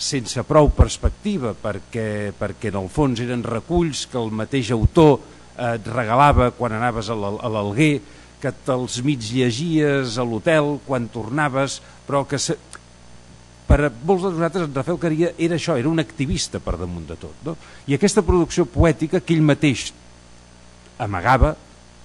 sense prou perspectiva perquè, perquè en el fons eren reculls que el mateix autor eh, et regalava quan anaves a l'Alguer, que te'ls mig llegies a l'hotel quan tornaves, però que se... per a molts de nosaltres en Rafael Caria era això, era un activista per damunt de tot. No? I aquesta producció poètica que ell mateix amagava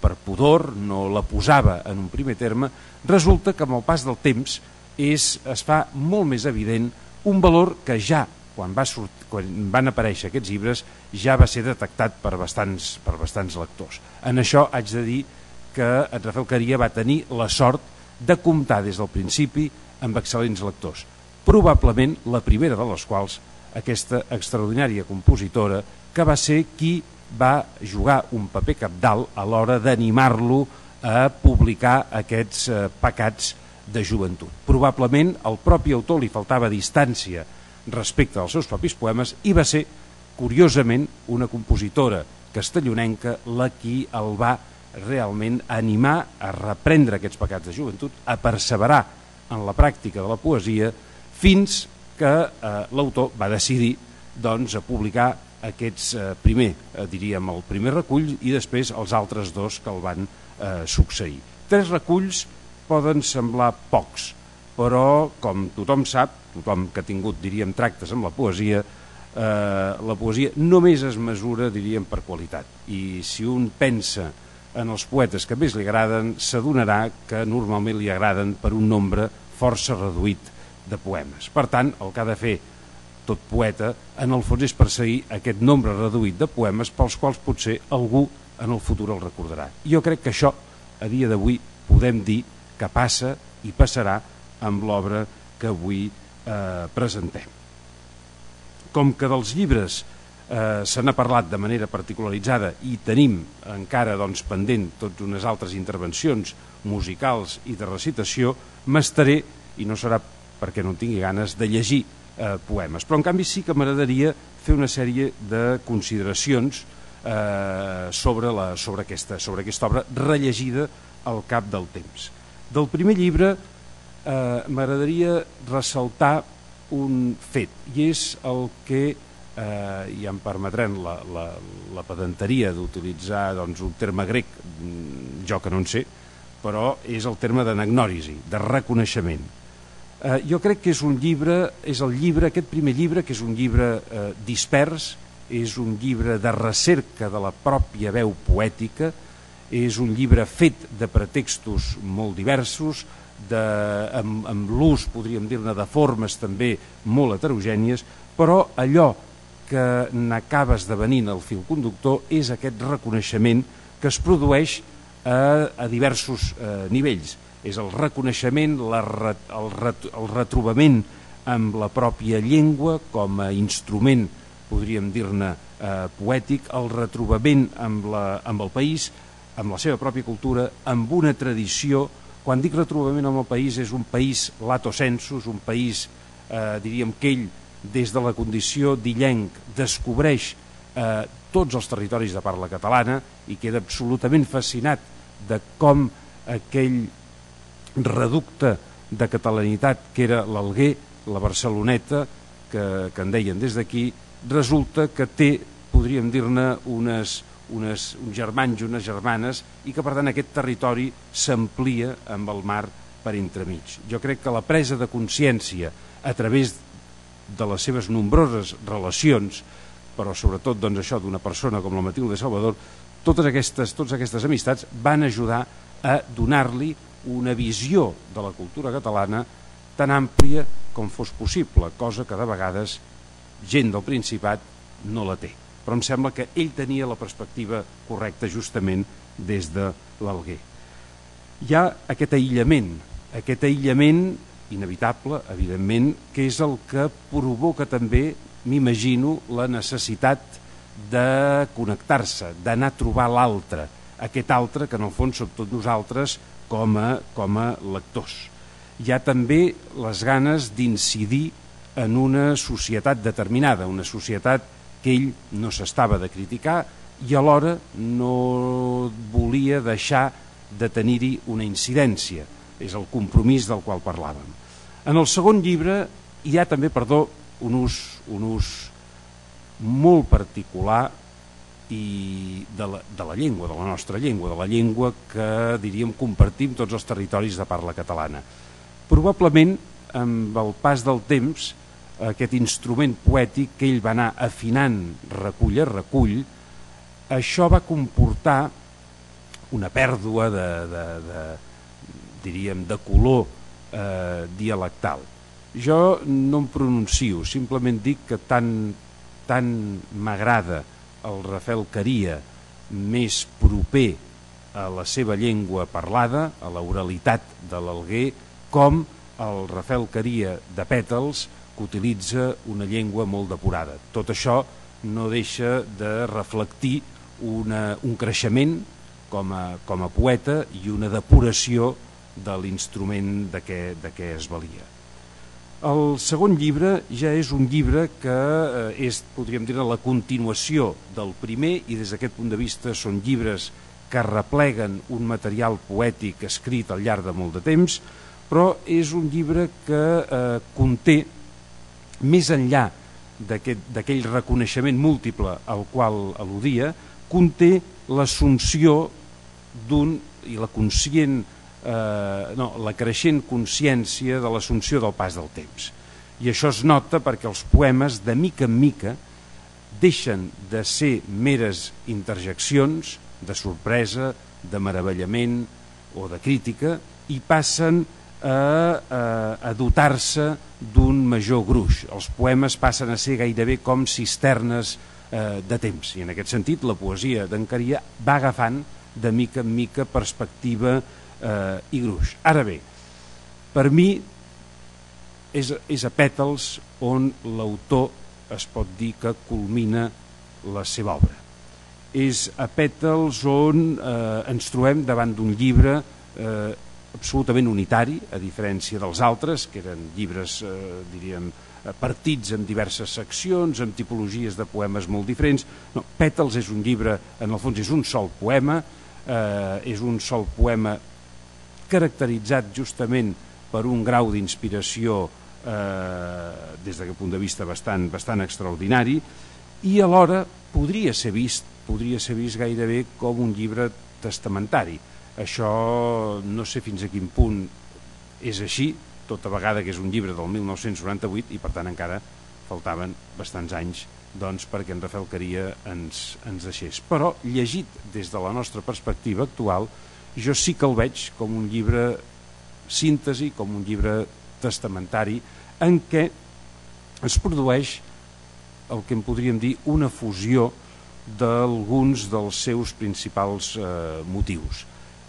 per pudor, no la posava en un primer terme, resulta que amb el pas del temps és, es fa molt més evident un valor que ja, quan, va sort, quan van aparèixer aquests llibres, ja va ser detectat per bastants, per bastants lectors. En això haig de dir que en Rafael Caria va tenir la sort de comptar des del principi amb excel·lents lectors. Probablement la primera de les quals aquesta extraordinària compositora que va ser qui va jugar un paper capdalt a l'hora d'animar-lo a publicar aquests eh, pecats de joventut. Probablement al propi autor li faltava distància respecte als seus propis poemes i va ser, curiosament, una compositora castellonenca la qui el va realment animar a reprendre aquests pecats de joventut, a perseverar en la pràctica de la poesia fins que eh, l'autor va decidir doncs, a publicar aquests eh, primer, eh, diríem, el primer recull i després els altres dos que el van eh, succeir. Tres reculls poden semblar pocs, però com tothom sap, tothom que ha tingut, diríem, tractes amb la poesia, eh, la poesia només es mesura, diríem, per qualitat. I si un pensa en els poetes que més li agraden, s'adonarà que normalment li agraden per un nombre força reduït de poemes. Per tant, el que ha de fer tot poeta, en el fons és perseguir aquest nombre reduït de poemes pels quals potser algú en el futur el recordarà. Jo crec que això, a dia d'avui, podem dir que passa i passarà amb l'obra que avui eh, presentem. Com que dels llibres eh, se n'ha parlat de manera particularitzada i tenim encara doncs, pendent totes unes altres intervencions musicals i de recitació, m'estaré, i no serà perquè no tingui ganes, de llegir eh, poemes. Però en canvi sí que m'agradaria fer una sèrie de consideracions eh, sobre, la, sobre, aquesta, sobre aquesta obra rellegida al cap del temps. Del primer llibre eh, m'agradaria ressaltar un fet, i és el que, eh, i em permetran la, la, la pedanteria d'utilitzar doncs, un terme grec, mm, jo que no en sé, però és el terme d'anagnòrisi, de reconeixement. Eh, jo crec que és un llibre, és el llibre, aquest primer llibre, que és un llibre eh, dispers, és un llibre de recerca de la pròpia veu poètica, és un llibre fet de pretextos molt diversos, de, amb, amb l'ús, podríem dir-ne, de formes també molt heterogènies, però allò que n'acaba esdevenint el fil conductor és aquest reconeixement que es produeix a, a diversos eh, nivells. És el reconeixement, la, el, ret, el retrobament amb la pròpia llengua com a instrument, podríem dir-ne, eh, poètic, el retrobament amb, la, amb el país, amb la seva pròpia cultura, amb una tradició, quan dic retrobament amb el país és un país lato sensus, un país, eh, diríem que ell, des de la condició d'illenc, descobreix eh, tots els territoris de parla catalana i queda absolutament fascinat de com aquell reducte de catalanitat que era l'Alguer, la Barceloneta, que, que en deien des d'aquí, resulta que té, podríem dir-ne, unes, unes, uns germans i unes germanes i que per tant aquest territori s'amplia amb el mar per entremig. Jo crec que la presa de consciència a través de les seves nombroses relacions, però sobretot doncs, això d'una persona com la Matilde Salvador, totes aquestes, totes aquestes amistats van ajudar a donar-li una visió de la cultura catalana tan àmplia com fos possible, cosa que de vegades gent del Principat no la té. Però em sembla que ell tenia la perspectiva correcta justament des de l'Alguer. Hi ha aquest aïllament, aquest aïllament inevitable, evidentment, que és el que provoca també, m'imagino, la necessitat de connectar-se, d'anar a trobar l'altre, aquest altre que en el fons som tots nosaltres com a, com a lectors. Hi ha també les ganes d'incidir en una societat determinada, una societat que ell no s'estava de criticar i alhora no volia deixar de tenir-hi una incidència. És el compromís del qual parlàvem. En el segon llibre hi ha també, perdó, un ús, un ús molt particular i de la, de la llengua, de la nostra llengua, de la llengua que diríem compartim tots els territoris de parla catalana. Probablement, amb el pas del temps, aquest instrument poètic que ell va anar afinant recull a recull, això va comportar una pèrdua de, de, de diríem, de color eh, dialectal. Jo no em pronuncio, simplement dic que tant, tant m'agrada el Rafael Caria més proper a la seva llengua parlada, a l'oralitat de l'Alguer, com el Rafael Caria de Pètals, que utilitza una llengua molt depurada. Tot això no deixa de reflectir una, un creixement com a, com a poeta i una depuració de l'instrument de, de què es valia. El segon llibre ja és un llibre que eh, és, podríem dir, la continuació del primer i des d'aquest punt de vista són llibres que repleguen un material poètic escrit al llarg de molt de temps, però és un llibre que eh, conté, més enllà d'aquell reconeixement múltiple al qual al·ludia, conté l'assumpció d'un i la conscient eh, no, la creixent consciència de l'assumpció del pas del temps. I això es nota perquè els poemes, de mica en mica, deixen de ser meres interjeccions de sorpresa, de meravellament o de crítica i passen a, a, a dotar-se d'un major gruix. Els poemes passen a ser gairebé com cisternes eh, de temps i en aquest sentit la poesia d'Encaria va agafant de mica en mica perspectiva i gruix. Ara bé, per mi és, és a pètals on l'autor es pot dir que culmina la seva obra. És a pètals on eh, ens trobem davant d'un llibre eh, absolutament unitari, a diferència dels altres, que eren llibres, eh, diríem, partits en diverses seccions, amb tipologies de poemes molt diferents. No, Pètals és un llibre, en el fons és un sol poema, eh, és un sol poema caracteritzat justament per un grau d'inspiració eh, des d'aquest punt de vista bastant, bastant extraordinari i alhora podria ser vist podria ser vist gairebé com un llibre testamentari. Això no sé fins a quin punt és així, tota vegada que és un llibre del 1998 i per tant encara faltaven bastants anys doncs, perquè en Rafael Caria ens, ens deixés. Però llegit des de la nostra perspectiva actual, jo sí que el veig com un llibre síntesi, com un llibre testamentari, en què es produeix el que en podríem dir una fusió d'alguns dels seus principals eh, motius.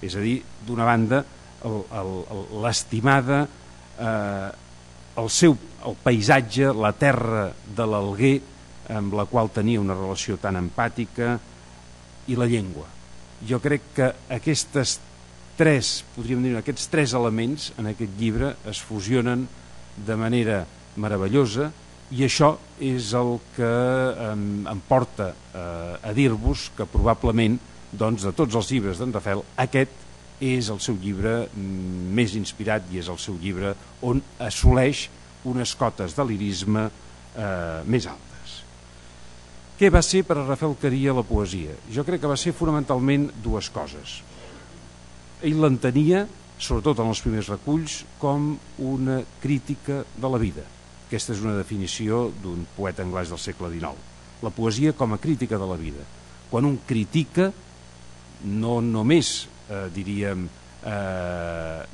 És a dir, d'una banda, l'estimada, eh, el seu el paisatge, la terra de l'Alguer, amb la qual tenia una relació tan empàtica, i la llengua jo crec que aquestes tres, podríem dir, aquests tres elements en aquest llibre es fusionen de manera meravellosa i això és el que em, em porta eh, a dir-vos que probablement doncs, de tots els llibres d'en Rafael aquest és el seu llibre mm, més inspirat i és el seu llibre on assoleix unes cotes de lirisme eh, més altes. Què va ser per a Rafael Caria la poesia? Jo crec que va ser fonamentalment dues coses. Ell l'entenia sobretot en els primers reculls, com una crítica de la vida. Aquesta és una definició d'un poeta anglès del segle XIX. La poesia com a crítica de la vida. Quan un critica, no només, eh, diríem, eh,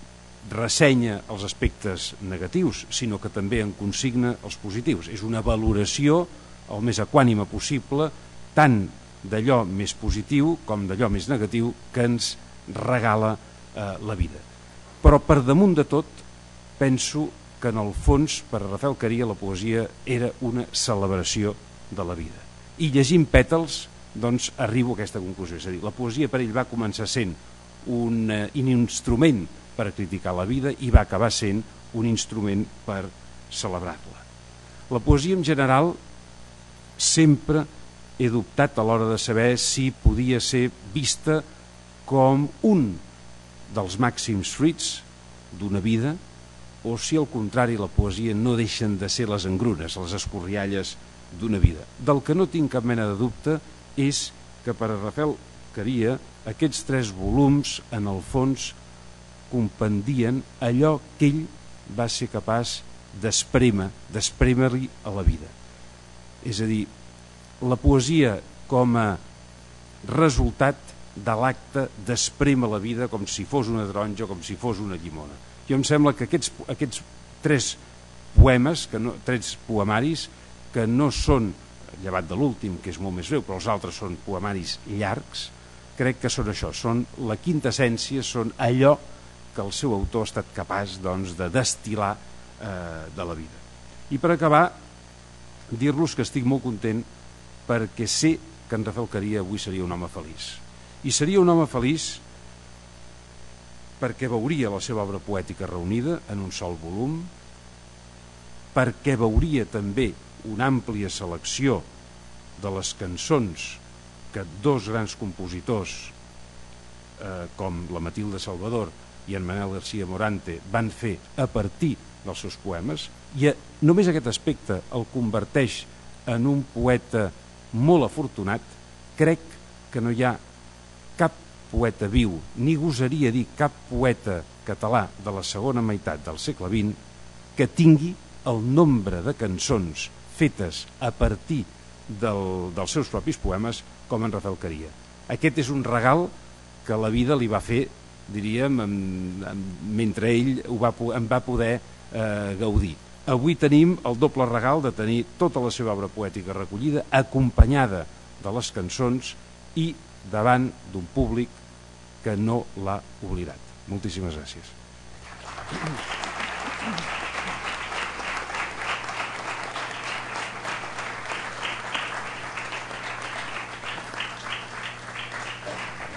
ressenya els aspectes negatius, sinó que també en consigna els positius. És una valoració el més equànima possible, tant d'allò més positiu com d'allò més negatiu que ens regala eh, la vida. Però per damunt de tot penso que en el fons per a Rafael Caria la poesia era una celebració de la vida. I llegint pètals doncs arribo a aquesta conclusió, és a dir, la poesia per ell va començar sent un, eh, un instrument per criticar la vida i va acabar sent un instrument per celebrar-la. La poesia en general sempre he dubtat a l'hora de saber si podia ser vista com un dels màxims fruits d'una vida o si al contrari la poesia no deixen de ser les engrunes, les escorrialles d'una vida. Del que no tinc cap mena de dubte és que per a Rafael Caria aquests tres volums en el fons compendien allò que ell va ser capaç d'esprémer, d'esprémer-li a la vida. És a dir, la poesia com a resultat de l'acte d'esprémer la vida com si fos una taronja, com si fos una llimona. Jo em sembla que aquests, aquests tres poemes, que no, tres poemaris, que no són, llevat de l'últim, que és molt més breu, però els altres són poemaris llargs, crec que són això, són la quinta essència, són allò que el seu autor ha estat capaç doncs, de destilar eh, de la vida. I per acabar, dir-los que estic molt content perquè sé que en Rafael Caria avui seria un home feliç. I seria un home feliç perquè veuria la seva obra poètica reunida en un sol volum, perquè veuria també una àmplia selecció de les cançons que dos grans compositors eh, com la Matilde Salvador i en Manel García Morante van fer a partir dels seus poemes i a, només aquest aspecte el converteix en un poeta molt afortunat crec que no hi ha cap poeta viu ni gosaria dir cap poeta català de la segona meitat del segle XX que tingui el nombre de cançons fetes a partir del, dels seus propis poemes com en Rafael Caria. Aquest és un regal que la vida li va fer diríem, en, en, mentre ell ho va, en va poder eh, gaudir. Avui tenim el doble regal de tenir tota la seva obra poètica recollida, acompanyada de les cançons i davant d'un públic que no l'ha oblidat. Moltíssimes gràcies.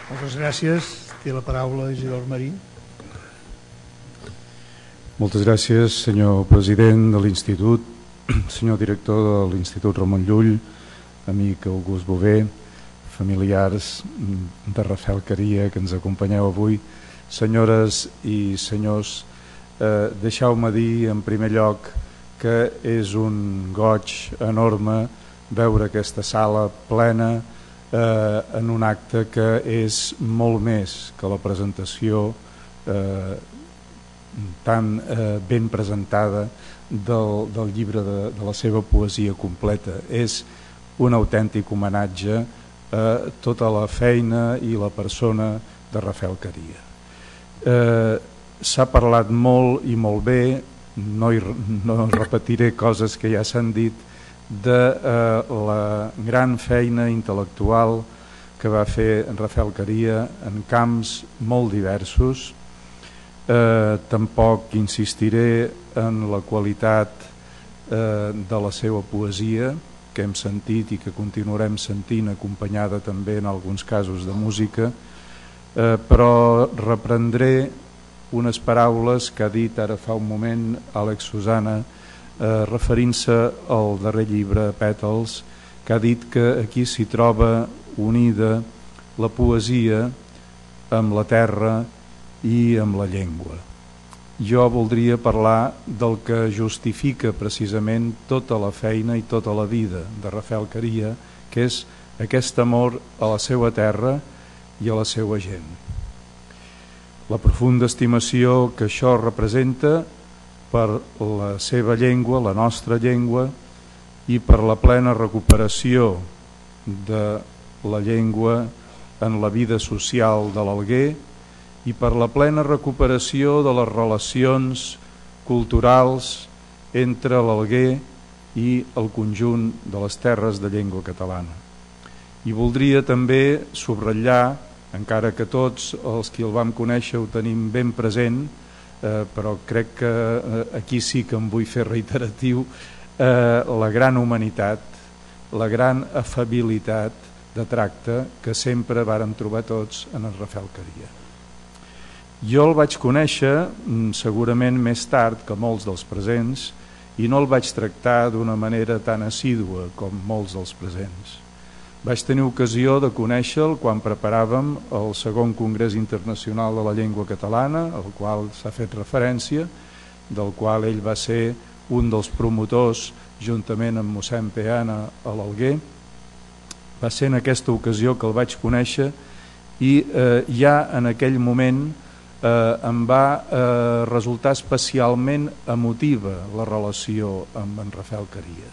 Moltes gràcies. Té la paraula Isidor Marí. Moltes gràcies, senyor president de l'Institut, senyor director de l'Institut Ramon Llull, amic August Bové, familiars de Rafael Caria que ens acompanyeu avui, senyores i senyors, eh, deixeu-me dir en primer lloc que és un goig enorme veure aquesta sala plena eh, en un acte que és molt més que la presentació eh, tan eh, ben presentada del, del llibre de, de la seva poesia completa. És un autèntic homenatge a tota la feina i la persona de Rafael Caria. Eh, S'ha parlat molt i molt bé, no, hi, no repetiré coses que ja s'han dit, de eh, la gran feina intel·lectual que va fer Rafael Caria en camps molt diversos. Eh, tampoc insistiré en la qualitat eh, de la seva poesia que hem sentit i que continuarem sentint acompanyada també en alguns casos de música, eh, però reprendré unes paraules que ha dit ara fa un moment Àlex Susana eh, referint-se al darrer llibre, Pètals, que ha dit que aquí s'hi troba unida la poesia amb la terra amb la llengua. Jo voldria parlar del que justifica precisament tota la feina i tota la vida de Rafael Caria, que és aquest amor a la seva terra i a la seva gent. la profunda estimació que això representa per la seva llengua, la nostra llengua, i per la plena recuperació de la llengua en la vida social de l'Alguer i per la plena recuperació de les relacions culturals entre l'Alguer i el conjunt de les terres de llengua catalana. I voldria també subratllar, encara que tots els que el vam conèixer ho tenim ben present, eh, però crec que eh, aquí sí que em vull fer reiteratiu, eh, la gran humanitat, la gran afabilitat de tracte que sempre vàrem trobar tots en el Rafael Caria. Jo el vaig conèixer mm, segurament més tard que molts dels presents i no el vaig tractar d'una manera tan assídua com molts dels presents. Vaig tenir ocasió de conèixer-lo quan preparàvem el segon Congrés Internacional de la Llengua Catalana, al qual s'ha fet referència, del qual ell va ser un dels promotors juntament amb mossèn Peana a l'Alguer. Va ser en aquesta ocasió que el vaig conèixer i eh, ja en aquell moment eh, em va eh, resultar especialment emotiva la relació amb en Rafael Caria.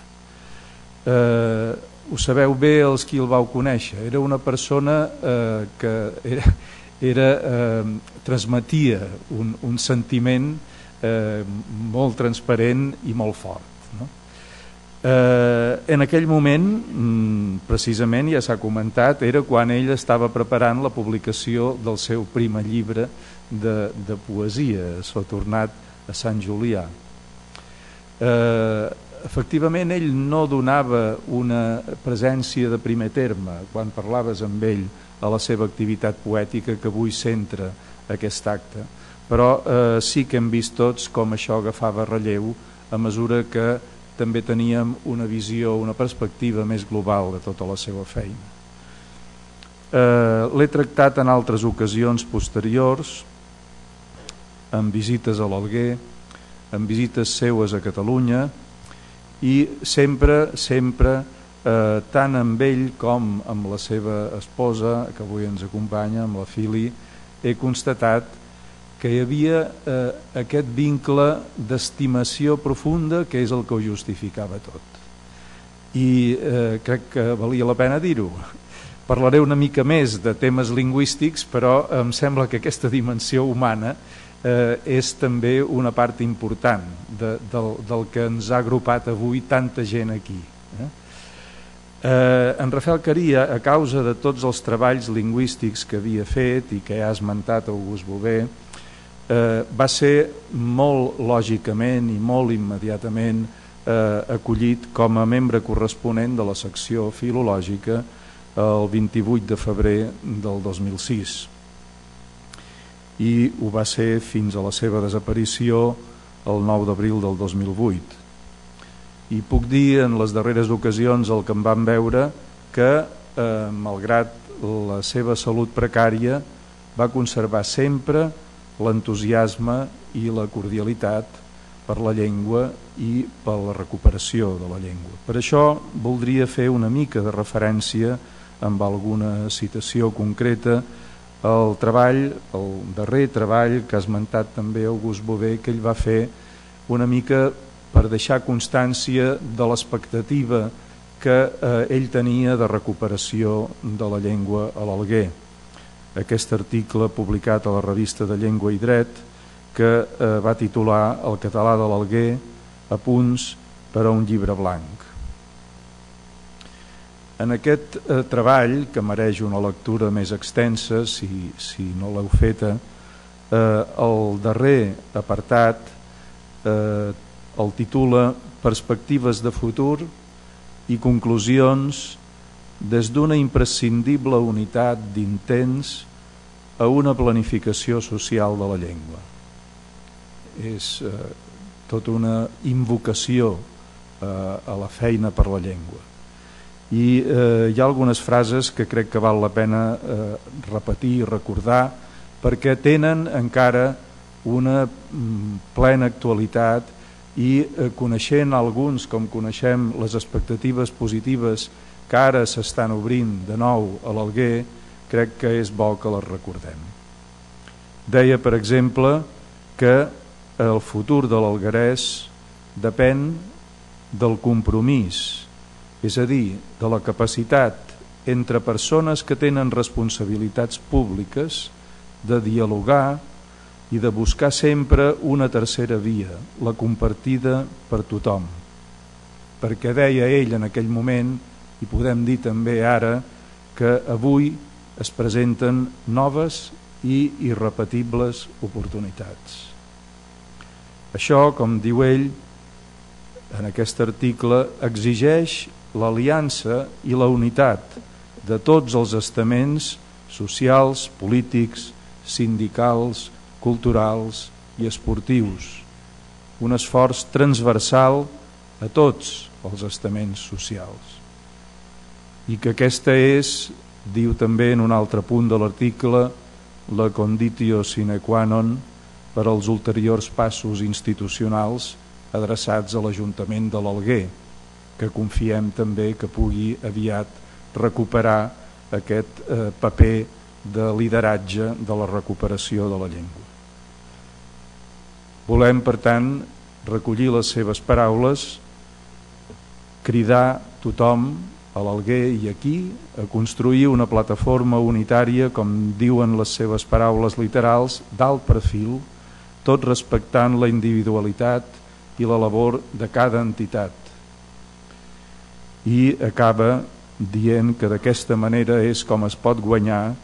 Eh, ho sabeu bé els qui el vau conèixer, era una persona eh, que era, era, eh, transmetia un, un sentiment eh, molt transparent i molt fort. No? Eh, en aquell moment, mm, precisament, ja s'ha comentat, era quan ell estava preparant la publicació del seu primer llibre de, de poesia, s'ha tornat a Sant Julià. Eh, efectivament, ell no donava una presència de primer terme quan parlaves amb ell a la seva activitat poètica que avui centra aquest acte però eh, sí que hem vist tots com això agafava relleu a mesura que també teníem una visió, una perspectiva més global de tota la seva feina. Eh, L'he tractat en altres ocasions posteriors, amb visites a l'Alguer, amb visites seues a Catalunya i sempre, sempre, eh, tant amb ell com amb la seva esposa, que avui ens acompanya, amb la Fili, he constatat que hi havia eh, aquest vincle d'estimació profunda que és el que ho justificava tot. I eh, crec que valia la pena dir-ho. Parlaré una mica més de temes lingüístics, però em sembla que aquesta dimensió humana eh, és també una part important de, del, del que ens ha agrupat avui tanta gent aquí. Eh? Eh, en Rafael Caria, a causa de tots els treballs lingüístics que havia fet i que ha esmentat August Bové, eh, va ser molt lògicament i molt immediatament eh, acollit com a membre corresponent de la secció filològica el 28 de febrer del 2006 i ho va ser fins a la seva desaparició el 9 d'abril del 2008 i puc dir en les darreres ocasions el que em van veure que eh, malgrat la seva salut precària va conservar sempre l'entusiasme i la cordialitat per la llengua i per la recuperació de la llengua. Per això voldria fer una mica de referència amb alguna citació concreta al treball, el darrer treball que ha esmentat també August Bové, que ell va fer una mica per deixar constància de l'expectativa que eh, ell tenia de recuperació de la llengua a l'Alguer aquest article publicat a la revista de Llengua i Dret que eh, va titular El català de l'Alguer a punts per a un llibre blanc. En aquest eh, treball, que mereix una lectura més extensa, si, si no l'heu feta, eh, el darrer apartat eh, el titula Perspectives de futur i conclusions des d'una imprescindible unitat d'intents a una planificació social de la llengua. És eh, tota una invocació eh, a la feina per la llengua. I eh, hi ha algunes frases que crec que val la pena eh, repetir i recordar perquè tenen encara una mm, plena actualitat i eh, coneixent alguns com coneixem les expectatives positives que ara s'estan obrint de nou a l'Alguer, crec que és bo que les recordem. Deia, per exemple, que el futur de l'Algarès depèn del compromís, és a dir, de la capacitat entre persones que tenen responsabilitats públiques de dialogar i de buscar sempre una tercera via, la compartida per tothom. Perquè deia ell en aquell moment, i podem dir també ara, que avui es presenten noves i irrepetibles oportunitats. Això, com diu ell, en aquest article, exigeix l'aliança i la unitat de tots els estaments socials, polítics, sindicals, culturals i esportius. Un esforç transversal a tots els estaments socials. I que aquesta és, diu també en un altre punt de l'article, la conditio sine qua non per als ulteriors passos institucionals adreçats a l'Ajuntament de l'Alguer, que confiem també que pugui aviat recuperar aquest eh, paper de lideratge de la recuperació de la llengua. Volem, per tant, recollir les seves paraules, cridar tothom a l'Alguer i aquí a construir una plataforma unitària, com diuen les seves paraules literals, d'alt perfil, tot respectant la individualitat i la labor de cada entitat. I acaba dient que d'aquesta manera és com es pot guanyar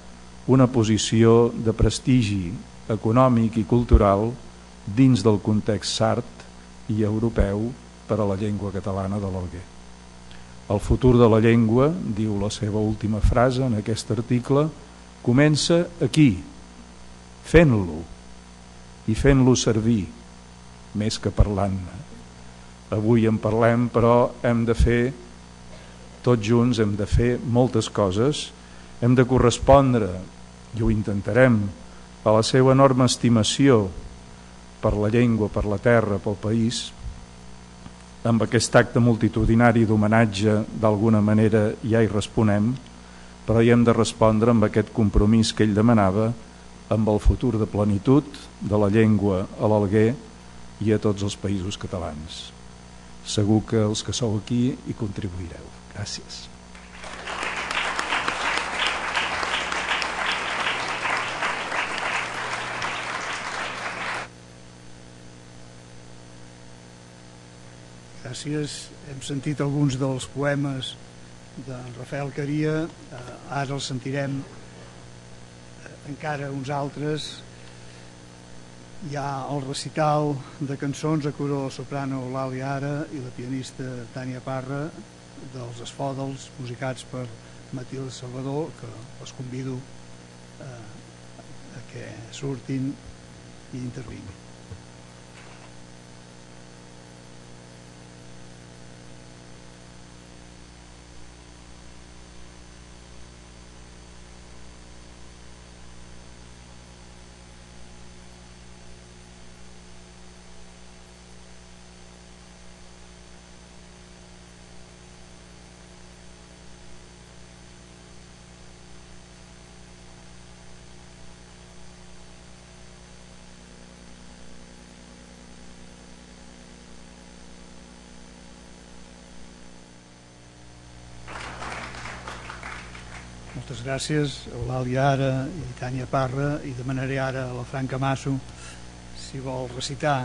una posició de prestigi econòmic i cultural dins del context sart i europeu per a la llengua catalana de l'Alguer. El futur de la llengua, diu la seva última frase en aquest article, comença aquí, fent-lo i fent-lo servir, més que parlant-ne. Avui en parlem, però hem de fer tots junts hem de fer moltes coses, hem de correspondre, i ho intentarem, a la seva enorme estimació per la llengua, per la terra, pel país, amb aquest acte multitudinari d'homenatge d'alguna manera ja hi responem, però hi hem de respondre amb aquest compromís que ell demanava amb el futur de plenitud de la llengua a l'Alguer i a tots els països catalans. Segur que els que sou aquí hi contribuireu. Gràcies. Gràcies. Hem sentit alguns dels poemes de Rafael Caria, eh, ara els sentirem eh, encara uns altres. Hi ha el recital de cançons a coro soprano Lali Ara i la pianista Tània Parra dels esfòdels musicats per Matilde Salvador que els convido eh, a que surtin i intervinguin. Moltes gràcies, Eulàlia Ara i Tània Parra i demanaré ara a la Franca Masso si vol recitar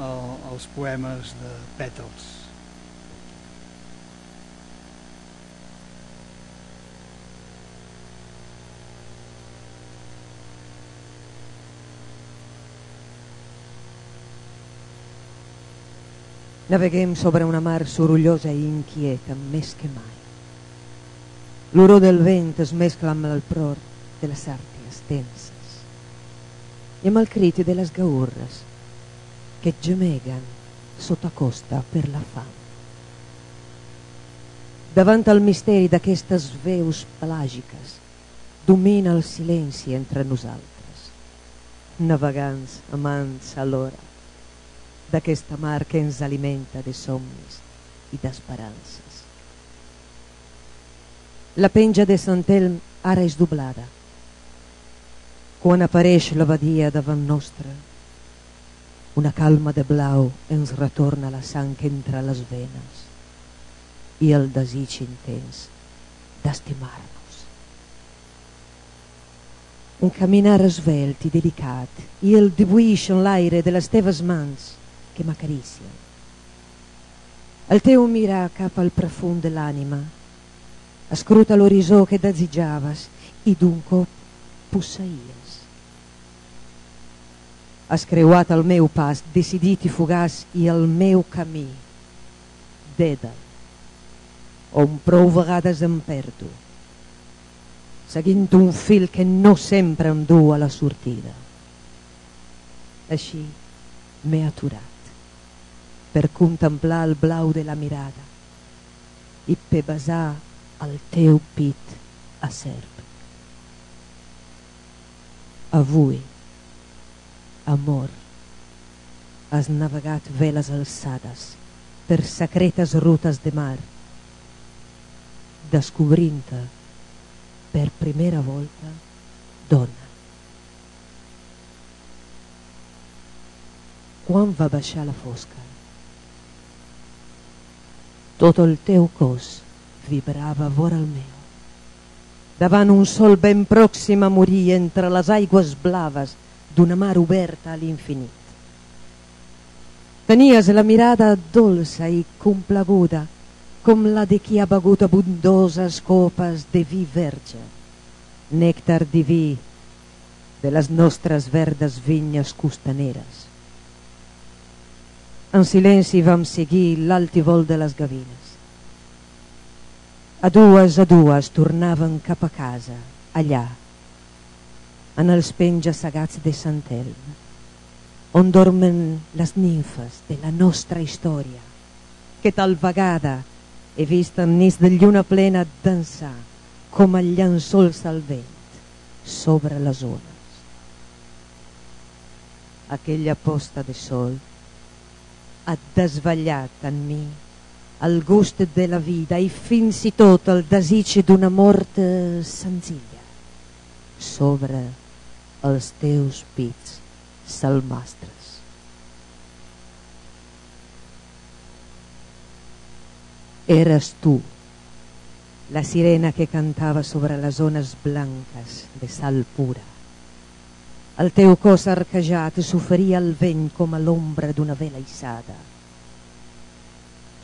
el, els poemes de Pètals. Naveguem sobre una mar sorollosa i inquieta més que mai. L'olor del vent es mescla amb el pror de les àrties tenses i amb el crit de les gaurres que gemeguen sota costa per la fam. Davant el misteri d'aquestes veus pelàgiques domina el silenci entre nosaltres, navegants, amants alhora, d'aquesta mar que ens alimenta de somnis i d'esperances. La penja de Sant Elm ara és doblada. quan apareix la badia davant nostra. Una calma de blau ens retorna la sang entre les venes i el desig intens d'estimar-nos. Un caminar esvelt i delicat i el dibuix en l'aire de les teves mans que m'acaricien. El teu mirar cap al profund de l'ànima que desitjaves i d'un cop posseïes has creuat el meu pas, decidit i fugaç, i el meu camí, d'Edel, on prou vegades em perdo, seguint un fil que no sempre em du a la sortida. Així m'he aturat per contemplar el blau de la mirada i per besar el teu pit a serp. Avui, amor, has navegat veles alçades per secretes rutes de mar, descobrint-te per primera volta dona. Quan va baixar la fosca, tot el teu cos vibrava vora el meu. Davant un sol ben pròxim a morir entre les aigües blaves d'una mar oberta a l'infinit. Tenies la mirada dolça i complaguda, com la de qui ha begut abundoses copes de vi verge, nèctar diví de les nostres verdes vinyes costaneres. En silenci vam seguir l'altivol de les gavines. A dues a dues tornaven cap a casa, allà, en els penges segats de Sant Elm, on dormen les ninfes de la nostra història, que tal vegada he vist en nis de lluna plena dansar com el llençols al vent sobre les ones. Aquella posta de sol ha desvetllat en mi el gust de la vida i fins i tot el desig d'una mort senzilla sobre els teus pits salmastres. Eres tu, la sirena que cantava sobre les ones blanques de sal pura. El teu cos arquejat s'oferia al vent com a l'ombra d'una vela issada.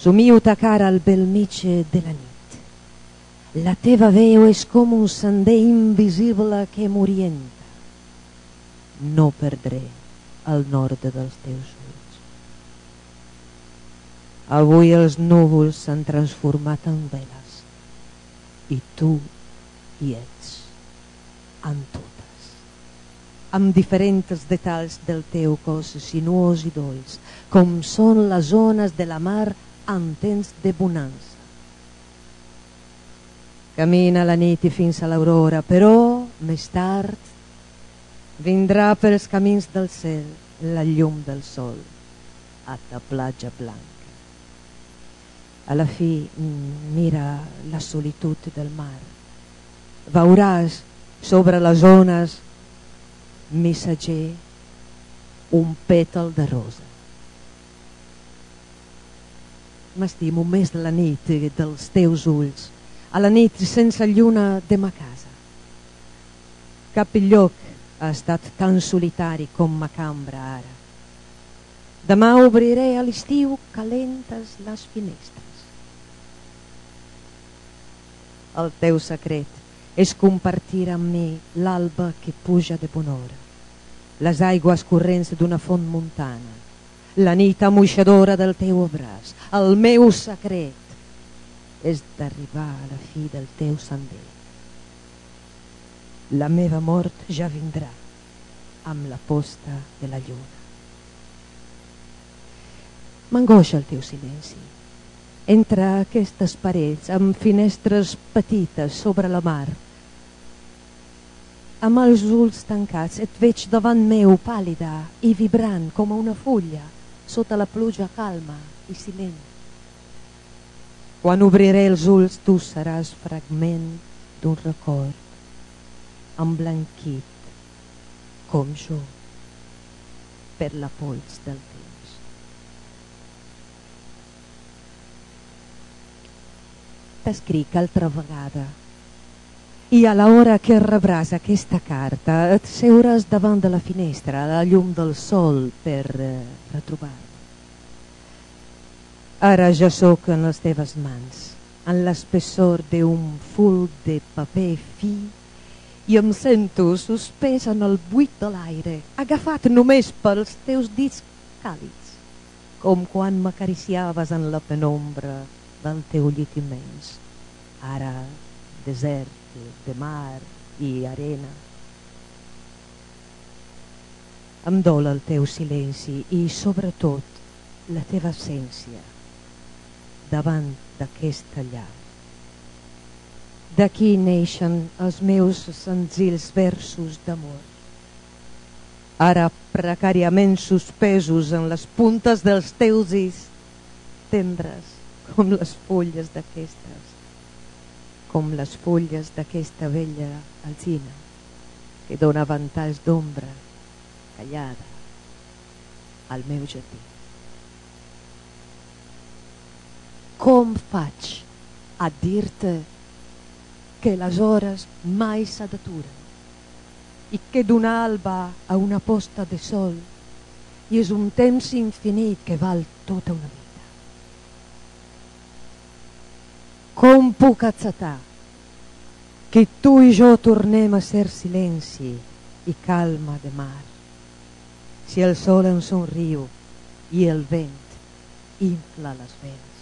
Somio ta cara al bel mig de la nit. La teva veu és com un sender invisible que m'orienta no perdré el nord dels teus ulls. Avui els núvols s'han transformat en veles i tu hi ets amb totes, amb diferents detalls del teu cos sinuós i dolç, com són les zones de la mar en temps de bonança. Camina la nit i fins a l'aurora, però més tard Vindrà pels camins del cel la llum del sol a ta platja blanca. A la fi mira la solitud del mar. Veuràs sobre les ones missatger un pètal de rosa. M'estimo més la nit dels teus ulls, a la nit sense lluna de ma casa. Cap lloc ha estat tan solitari com ma cambra ara. Demà obriré a l'estiu calentes les finestres. El teu secret és compartir amb mi l'alba que puja de bona hora, les aigües corrents d'una font montana, la nit amoixadora del teu braç. El meu secret és d'arribar a la fi del teu sender la meva mort ja vindrà amb la posta de la lluna. M'angoixa el teu silenci. Entre aquestes parets, amb finestres petites sobre la mar, amb els ulls tancats et veig davant meu pàl·lida i vibrant com una fulla sota la pluja calma i silent. Quan obriré els ulls tu seràs fragment d'un record emblanquit com jo, per la pols del temps. T'escric altra vegada i a l'hora que rebràs aquesta carta et seuràs davant de la finestra a la llum del sol per eh, retrobar-me. Ara ja sóc en les teves mans, en l'espessor d'un full de paper fi i em sento suspès en el buit de l'aire, agafat només pels teus dits càlids, com quan m'acariciaves en la penombra del teu llit immens. Ara, desert de mar i arena. Em dol el teu silenci i, sobretot, la teva essència davant d'aquesta llar. D'aquí neixen els meus senzills versos d'amor. Ara precàriament suspesos en les puntes dels teus is, tendres com les fulles d'aquestes com les fulles d'aquesta vella alzina que dona ventalls d'ombra callada al meu jardí. Com faig a dir-te que les hores mai s'adaturen i que d'una alba a una posta de sol i és un temps infinit que val tota una vida. Com puc acceptar que tu i jo tornem a ser silenci i calma de mar. Si el sol ens somriu i el vent infla les venes?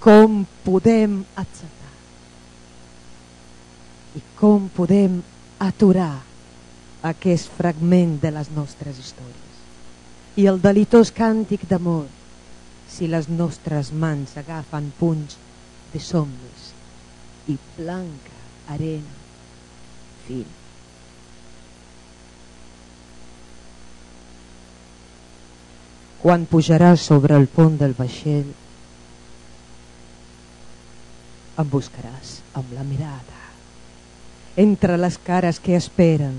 Com podem acceptar i com podem aturar aquest fragment de les nostres històries? I el delitós càntic d'amor si les nostres mans agafen punys de somnis i blanca arena. Fin. Quan pujaràs sobre el pont del vaixell, em buscaràs amb la mirada. Entre les cares que esperen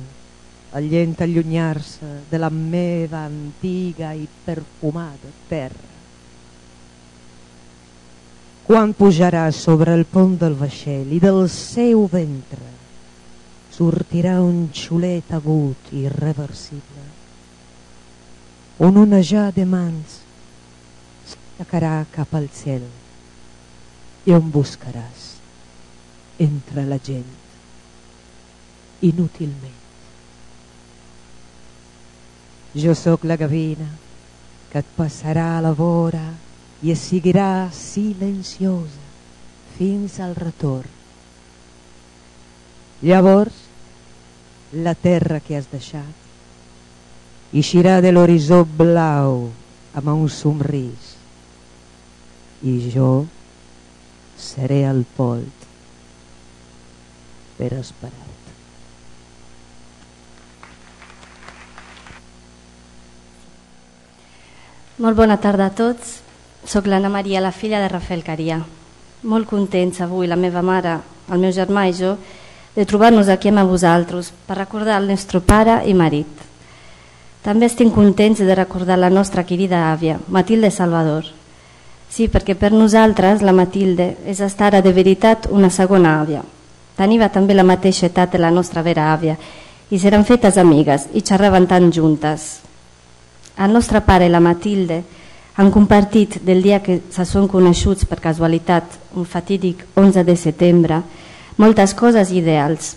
el llent allunyar-se de la meva antiga i perfumada terra quan pujarà sobre el pont del vaixell i del seu ventre sortirà un xulet agut i irreversible un onejar de mans s'atacarà cap al cel i on buscaràs entre la gent inútilment. Jo sóc la gavina que et passarà a la vora i es seguirà silenciosa fins al retorn. Llavors, la terra que has deixat eixirà de l'horitzó blau amb un somrís i jo seré al polt per esperar. Molt bona tarda a tots. Soc l'Anna Maria, la filla de Rafael Caria. Molt contents avui, la meva mare, el meu germà i jo, de trobar-nos aquí amb vosaltres per recordar el nostre pare i marit. També estem contents de recordar la nostra querida àvia, Matilde Salvador. Sí, perquè per nosaltres la Matilde és estar de veritat una segona àvia. Tenia també la mateixa edat de la nostra vera àvia i s'eren fetes amigues i xerraven tant juntes. El nostre pare i la Matilde han compartit del dia que se són coneixuts per casualitat, un fatídic 11 de setembre, moltes coses ideals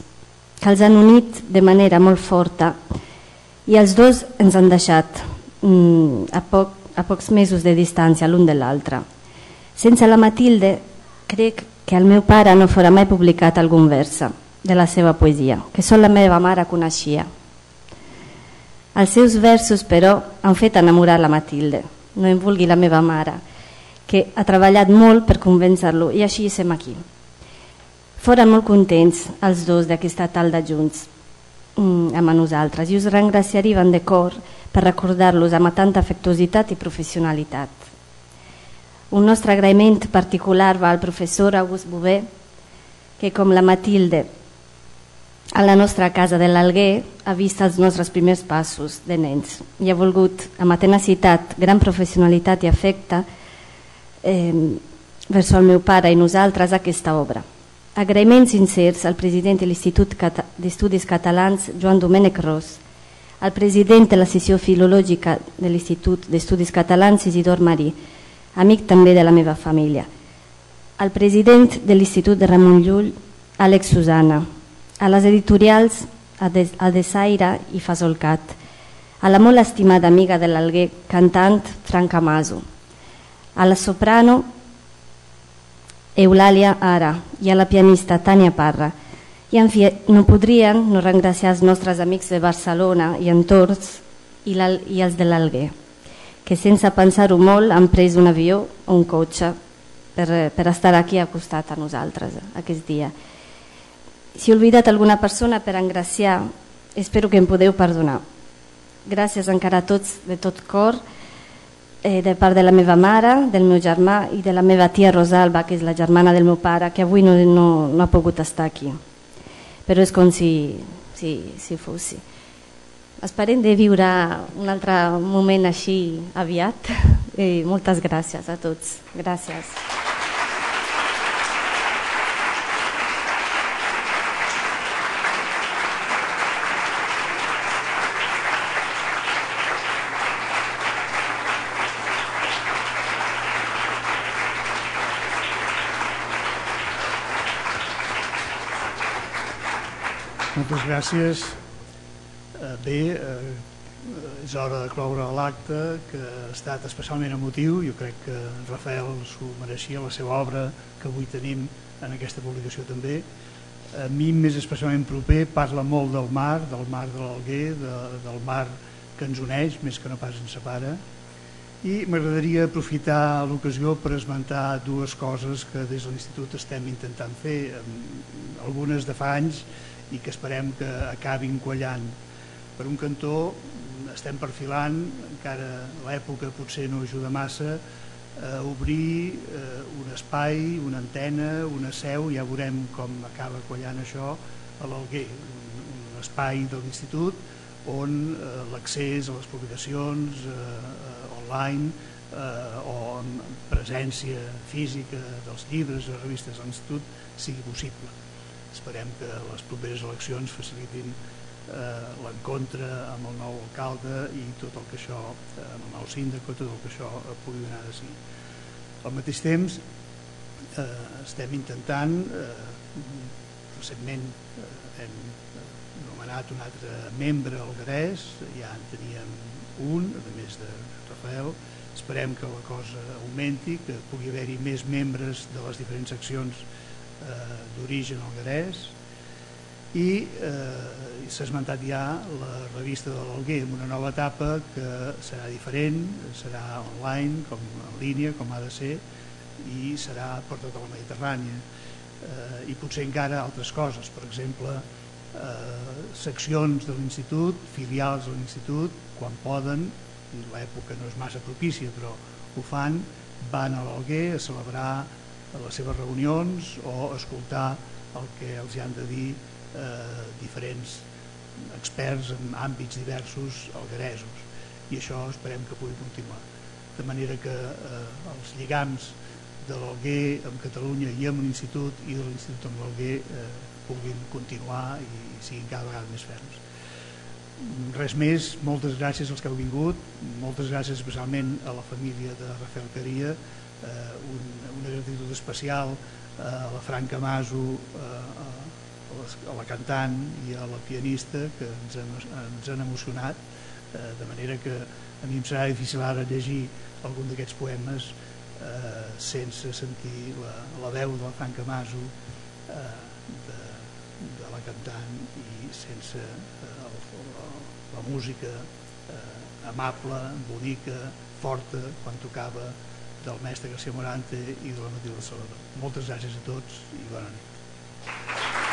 que els han unit de manera molt forta i els dos ens han deixat mm, a, poc, a pocs mesos de distància l'un de l'altre. Sense la Matilde, crec que el meu pare no fora mai publicat algun versa de la seva poesia, que sol la meva mare coneixia. Els seus versos, però, han fet enamorar la Matilde, no em vulgui la meva mare, que ha treballat molt per convèncer-lo i així som aquí. Foren molt contents els dos d'aquesta talda junts mm, amb nosaltres i us reengraciaríem de cor per recordar-los amb tanta afectuositat i professionalitat. Un nostre agraïment particular va al professor August Bové, que com la Matilde a la nostra casa de l'Alguer ha vist els nostres primers passos de nens. I ha volgut, amb tenacitat, gran professionalitat i afecte, eh, verso el meu pare i nosaltres aquesta obra. Agraïments sincers al president de l'Institut d'Estudis Catalans, Joan Domènec Ros, al president de la sessió filològica de l'Institut d'Estudis Catalans, Isidor Marí, amic també de la meva família, al president de l'Institut de Ramon Llull, Àlex Susana, a les editorials Adesaire i Fasolcat, a la molt estimada amiga de l'Alguer cantant Franca Maso, a la soprano Eulàlia Ara i a la pianista Tània Parra. I en fi, no podrien no reengraciar els nostres amics de Barcelona i entorns i, i els de l'Alguer, que sense pensar-ho molt han pres un avió o un cotxe per, per estar aquí al costat a nosaltres aquest dia. Si he oblidat alguna persona per engraciar, espero que em podeu perdonar. Gràcies encara a tots de tot cor, eh, de part de la meva mare, del meu germà i de la meva tia Rosalba, que és la germana del meu pare, que avui no, no, no ha pogut estar aquí. Però és com si, si, si fos. Esperem de viure un altre moment així aviat. I moltes gràcies a tots. Gràcies. Moltes gràcies. Eh, bé, eh, és hora de cloure l'acte, que ha estat especialment emotiu. Jo crec que Rafael s'ho mereixia, la seva obra, que avui tenim en aquesta publicació també. A mi, més especialment proper, parla molt del mar, del mar de l'Alguer, de, del mar que ens uneix, més que no pas ens separa. I m'agradaria aprofitar l'ocasió per esmentar dues coses que des de l'Institut estem intentant fer, algunes de fa anys, i que esperem que acabin quallant. Per un cantó estem perfilant, encara l'època potser no ajuda massa, a obrir eh, un espai, una antena, una seu, ja veurem com acaba quallant això a l'Alguer, un, espai de l'Institut on eh, l'accés a les publicacions eh, online o amb presència física dels llibres o revistes de l'Institut sigui possible esperem que les properes eleccions facilitin eh, l'encontre amb el nou alcalde i tot el que això, eh, amb el nou síndic, tot el que això eh, pugui donar de si. Al mateix temps eh, estem intentant, eh, recentment eh, hem nomenat un altre membre al Garès, ja en teníem un, a més de Rafael, esperem que la cosa augmenti, que pugui haver-hi més membres de les diferents seccions eh, d'origen algarès i eh, s'ha esmentat ja la revista de l'Alguer amb una nova etapa que serà diferent, serà online, com en línia, com ha de ser, i serà per tota la Mediterrània. Eh, I potser encara altres coses, per exemple, eh, seccions de l'Institut, filials de l'Institut, quan poden, i l'època no és massa propícia, però ho fan, van a l'Alguer a celebrar a les seves reunions o escoltar el que els hi han de dir eh, diferents experts en àmbits diversos algaresos i això esperem que pugui continuar. De manera que eh, els lligams de l'Alguer amb Catalunya i amb l'Institut i de l'Institut amb l'Alguer eh, puguin continuar i siguin cada vegada més ferms. Res més, moltes gràcies als que heu vingut, moltes gràcies especialment a la família de Rafael Caria eh, un, una gratitud especial eh, a la Franca Maso, eh, a, la cantant i a la pianista que ens han, ens han emocionat, eh, de manera que a mi em serà difícil ara llegir algun d'aquests poemes eh, sense sentir la, la veu de la Franca Maso eh, de, de la cantant i sense eh, la, la música eh, amable, bonica, forta, quan tocava del mestre García Morante i de la Matilde Salvador. Moltes gràcies a tots i bona nit.